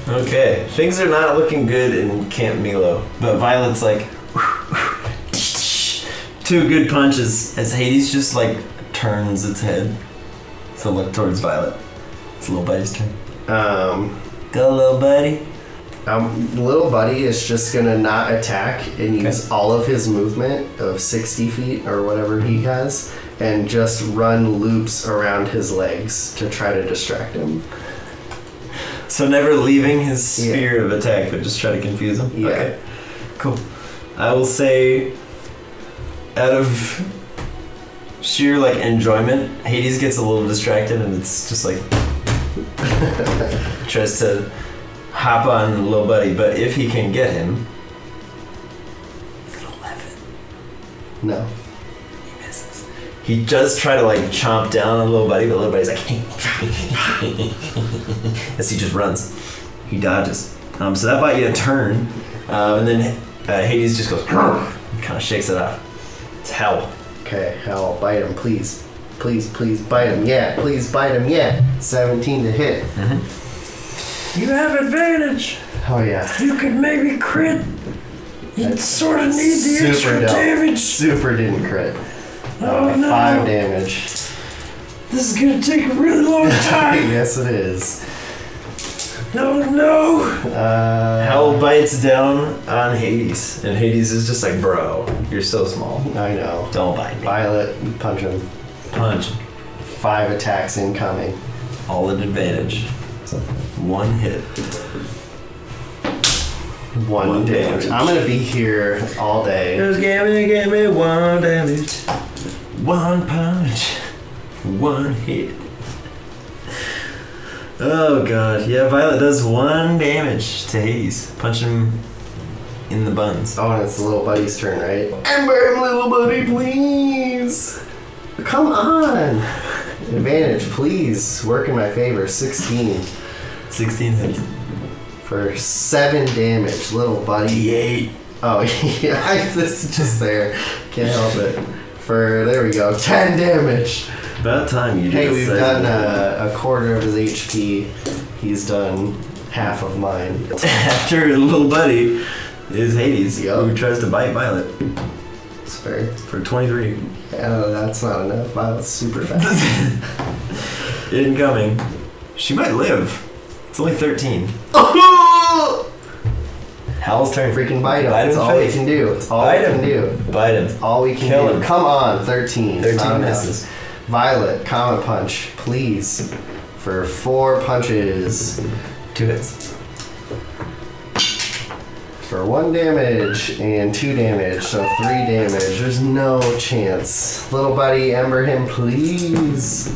Speaker 2: Okay, things are not looking good in Camp Milo, but Violet's like two good punches as Hades just like turns its head to look towards Violet. It's a little buddy's turn.
Speaker 3: Um,
Speaker 2: Go, little buddy.
Speaker 3: Um, little buddy is just gonna not attack and use all of his movement of 60 feet or whatever he has and just run loops around his legs to try to distract him.
Speaker 2: So never leaving his
Speaker 3: Yeah.
Speaker 2: sphere of attack, but just try to confuse him.
Speaker 3: Yeah.
Speaker 2: Okay. Cool. I will say, out of sheer like enjoyment, Hades gets a little distracted and it's just like tries to hop on little buddy, but if he can get him, it's an eleven.
Speaker 3: No.
Speaker 2: He misses. He does try to like chomp down on little buddy, but little buddy's like as he just runs. He dodges. Um, so that bought you a turn, um, and then uh, Hades just goes kind of shakes it off. It's Howl.
Speaker 3: Okay, Howl, bite him, please. Please, please bite him. Yeah, please bite him. Yeah. 17 to hit.
Speaker 4: You have advantage.
Speaker 3: Oh, yeah.
Speaker 4: You could maybe crit. You sort of need the
Speaker 3: super
Speaker 4: extra
Speaker 3: dope.
Speaker 4: damage.
Speaker 3: Super didn't crit.
Speaker 4: Oh,
Speaker 3: Uh,
Speaker 4: no.
Speaker 3: Five damage.
Speaker 4: This is gonna take a really long time.
Speaker 3: yes, it is.
Speaker 4: no, no.
Speaker 3: Uh,
Speaker 2: Howl bites down on Hades, and Hades is just like, bro, you're so small.
Speaker 3: I know.
Speaker 2: Don't bite me.
Speaker 3: Violet, punch him.
Speaker 2: Punch.
Speaker 3: Five attacks incoming.
Speaker 2: All at advantage. One hit.
Speaker 3: One,
Speaker 2: One
Speaker 3: damage.
Speaker 2: damage.
Speaker 3: I'm gonna be here all day.
Speaker 2: Just give me, give me one damage. One punch. One hit. Oh god. Yeah, Violet does one damage to Hades. Punch him in the buns.
Speaker 3: Oh, and it's the little buddy's turn, right? Ember him, little buddy, please. Come on. Advantage, please. Work in my favor. 16
Speaker 2: 16 hits.
Speaker 3: for 7 damage, little buddy.
Speaker 2: D8.
Speaker 3: Oh, yeah, I- this is just there. Can't help it. For, there we go, 10 damage.
Speaker 2: About time you
Speaker 3: Hey, we've done uh, a quarter of his HP. He's done half of mine.
Speaker 2: After little buddy is Hades,
Speaker 3: Yup.
Speaker 2: who tries to bite Violet
Speaker 3: It's fair.
Speaker 2: for 23.
Speaker 3: Oh, that's not enough. Violet's super fast.
Speaker 2: Incoming. She might live. It's only 13. Howl's turn.
Speaker 3: Freaking bite him.
Speaker 2: Bite
Speaker 3: That's
Speaker 2: in
Speaker 3: all we can do. It's all
Speaker 2: Bite
Speaker 3: we
Speaker 2: him.
Speaker 3: can do.
Speaker 2: Bite him.
Speaker 3: All we can
Speaker 2: Kill
Speaker 3: do.
Speaker 2: him.
Speaker 3: Come on, 13.
Speaker 2: 13
Speaker 3: Not enough.
Speaker 2: misses.
Speaker 3: Violet, Comet Punch, please. For four punches.
Speaker 2: Two hits.
Speaker 3: For one damage and two damage, so three damage. There's no chance. Little buddy, ember him, please.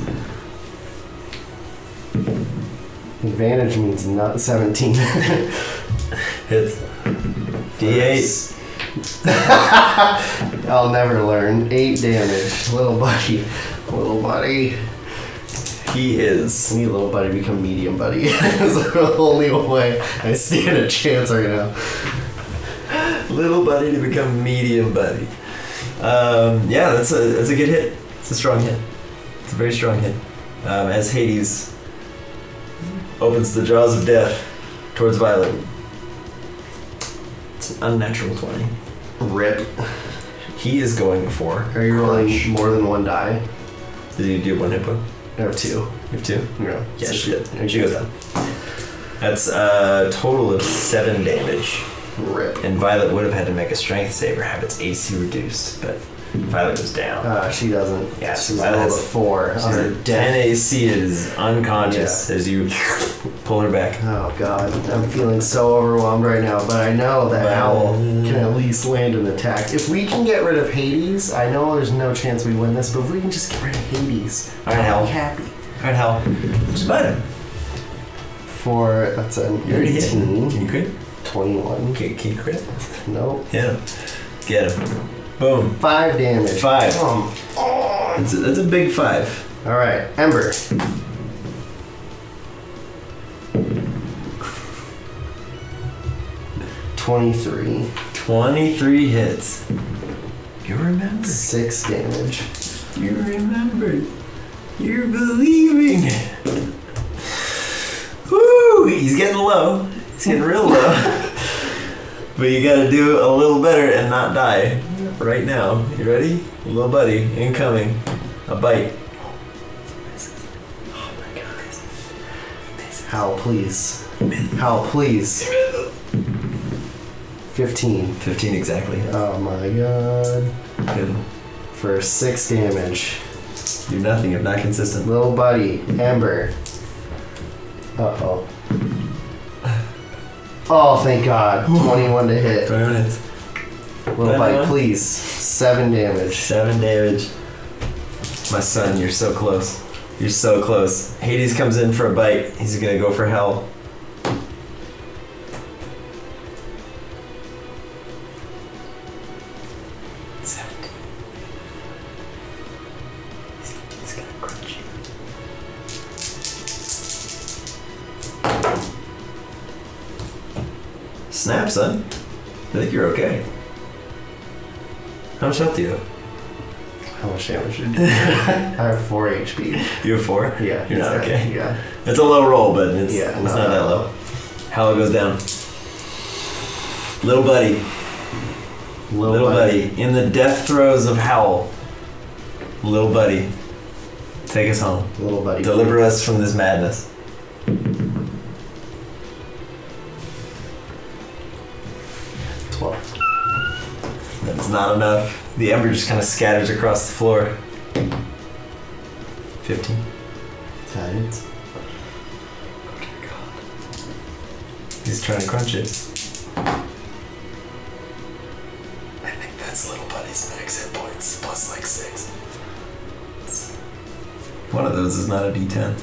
Speaker 3: Advantage means not 17.
Speaker 2: Hits. D8.
Speaker 3: I'll never learn. Eight damage. Little buddy. Little buddy.
Speaker 2: He is.
Speaker 3: Need little buddy to become medium buddy. It's the only way I stand a chance right now.
Speaker 2: Little buddy to become medium buddy. Um, yeah, that's a that's a good hit. It's a strong hit. It's a very strong hit. Um, as Hades opens the jaws of death towards Violet. It's an unnatural 20.
Speaker 3: Rip.
Speaker 2: He is going for.
Speaker 3: Are you rolling
Speaker 2: Crush.
Speaker 3: more than one die?
Speaker 2: Did you do one hit point?
Speaker 3: I have two.
Speaker 2: You have two?
Speaker 3: No.
Speaker 2: Yeah, she did. She goes down. That's a total of seven damage.
Speaker 3: Rip.
Speaker 2: And Violet would have had to make a strength save or have its AC reduced, but Violet goes down.
Speaker 3: Uh, she doesn't.
Speaker 2: Yeah,
Speaker 3: she's
Speaker 2: Violet
Speaker 3: rolled a
Speaker 2: has-
Speaker 3: four on her death.
Speaker 2: 10 AC is unconscious as you Pull her back.
Speaker 3: Oh god, I'm feeling so overwhelmed right now, but I know that Howl can at least land an attack. If we can get rid of Hades, I know there's no chance we win this, but if we can just get rid of Hades,
Speaker 2: Alright,
Speaker 3: I'll
Speaker 2: Owl.
Speaker 3: be happy.
Speaker 2: Alright, Howl. Him.
Speaker 3: For, that's an
Speaker 2: You already hit.
Speaker 3: 18,
Speaker 2: Can you crit?
Speaker 3: 21.
Speaker 2: Can, can you crit?
Speaker 3: Nope.
Speaker 2: Hit him. Get him. Boom.
Speaker 3: 5 damage.
Speaker 2: Five. That's a, that's a big five.
Speaker 3: Alright, Ember. Twenty-three,
Speaker 2: 23 hits. You remember.
Speaker 3: six damage.
Speaker 2: You remember. You're believing. Woo! He's getting low. He's getting real low. but you gotta do a little better and not die. Right now. You ready? Little buddy, incoming. A bite.
Speaker 3: Oh my god. Howl, please. Howl, please. Fifteen.
Speaker 2: 15 exactly.
Speaker 3: Oh my god.
Speaker 2: Good.
Speaker 3: For six damage.
Speaker 2: Do nothing if not consistent.
Speaker 3: Little buddy, Ember. Uh oh. Oh, thank God. 21 to hit.
Speaker 2: 20 minutes.
Speaker 3: Little bite,
Speaker 2: 21.
Speaker 3: please. Seven damage.
Speaker 2: Seven damage. My son, you're so close. You're so close. Hades comes in for a bite. He's gonna go for Howl. Snap, son. I think you're okay. How much health do you have?
Speaker 3: How much damage did you do? I have 4 HP.
Speaker 2: You have four?
Speaker 3: Yeah.
Speaker 2: You're not
Speaker 3: exactly,
Speaker 2: okay.
Speaker 3: Yeah.
Speaker 2: It's a low roll, but it's,
Speaker 3: Yeah,
Speaker 2: it's
Speaker 3: not that
Speaker 2: low. How it goes down. Little buddy,
Speaker 3: Little,
Speaker 2: little buddy, in the death throes of Howl. Little buddy, take us home.
Speaker 3: Little buddy.
Speaker 2: Deliver us from this madness. Not enough. The ember just kind of scatters across the floor. 15.
Speaker 3: That hits.
Speaker 2: He's trying to crunch it. I think that's little buddy's max hit points, plus like six. One of those is not a D10.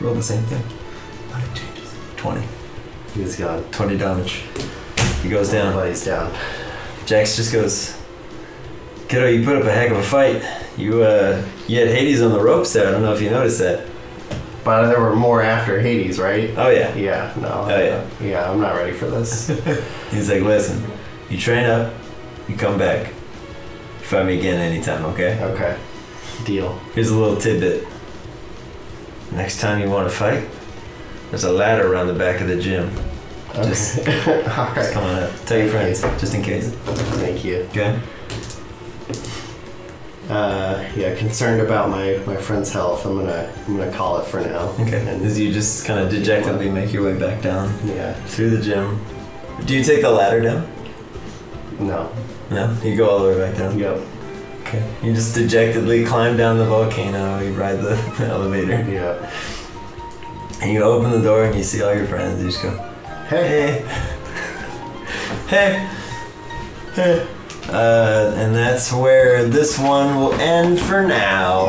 Speaker 2: Roll the same thing. Nothing changes. 20.
Speaker 3: He's gone.
Speaker 2: 20 damage. He goes down.
Speaker 3: buddy's down.
Speaker 2: Jax just goes, Kiddo, you put up a heck of a fight. You, uh, you had Hades on the ropes there. I don't know if you noticed that.
Speaker 3: But there were more after Hades, right?
Speaker 2: Oh, yeah.
Speaker 3: Yeah, no.
Speaker 2: Oh, yeah.
Speaker 3: Yeah, I'm not ready for this.
Speaker 2: He's like, listen, you train up, you come back. You fight me again anytime, okay?
Speaker 3: okay. Deal.
Speaker 2: Here's a little tidbit. Next time you want to fight, there's a ladder around the back of the gym.
Speaker 3: Okay.
Speaker 2: Just-
Speaker 3: All
Speaker 2: Just come on up. Tell your friends, just in case.
Speaker 3: Thank you.
Speaker 2: Okay?
Speaker 3: Uh, yeah, concerned about my, my friend's health. I'm gonna I'm gonna call it for now.
Speaker 2: Okay.
Speaker 3: And,
Speaker 2: As you just kind of dejectedly make your way back down
Speaker 3: yeah.
Speaker 2: through the gym. Do you take the ladder down?
Speaker 3: No.
Speaker 2: No? You go all the way back down?
Speaker 3: Yep.
Speaker 2: Okay. You just dejectedly climb down the volcano, you ride the elevator,
Speaker 3: Yep.
Speaker 2: And you open the door and you see all your friends. You just go,
Speaker 3: Hey.
Speaker 2: Hey. Hey. Hey. Uh, and that's where this one will end for now.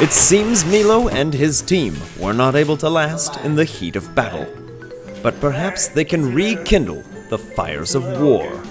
Speaker 1: It seems Milo and his team were not able to last in the heat of battle. But perhaps they can rekindle the fires of war.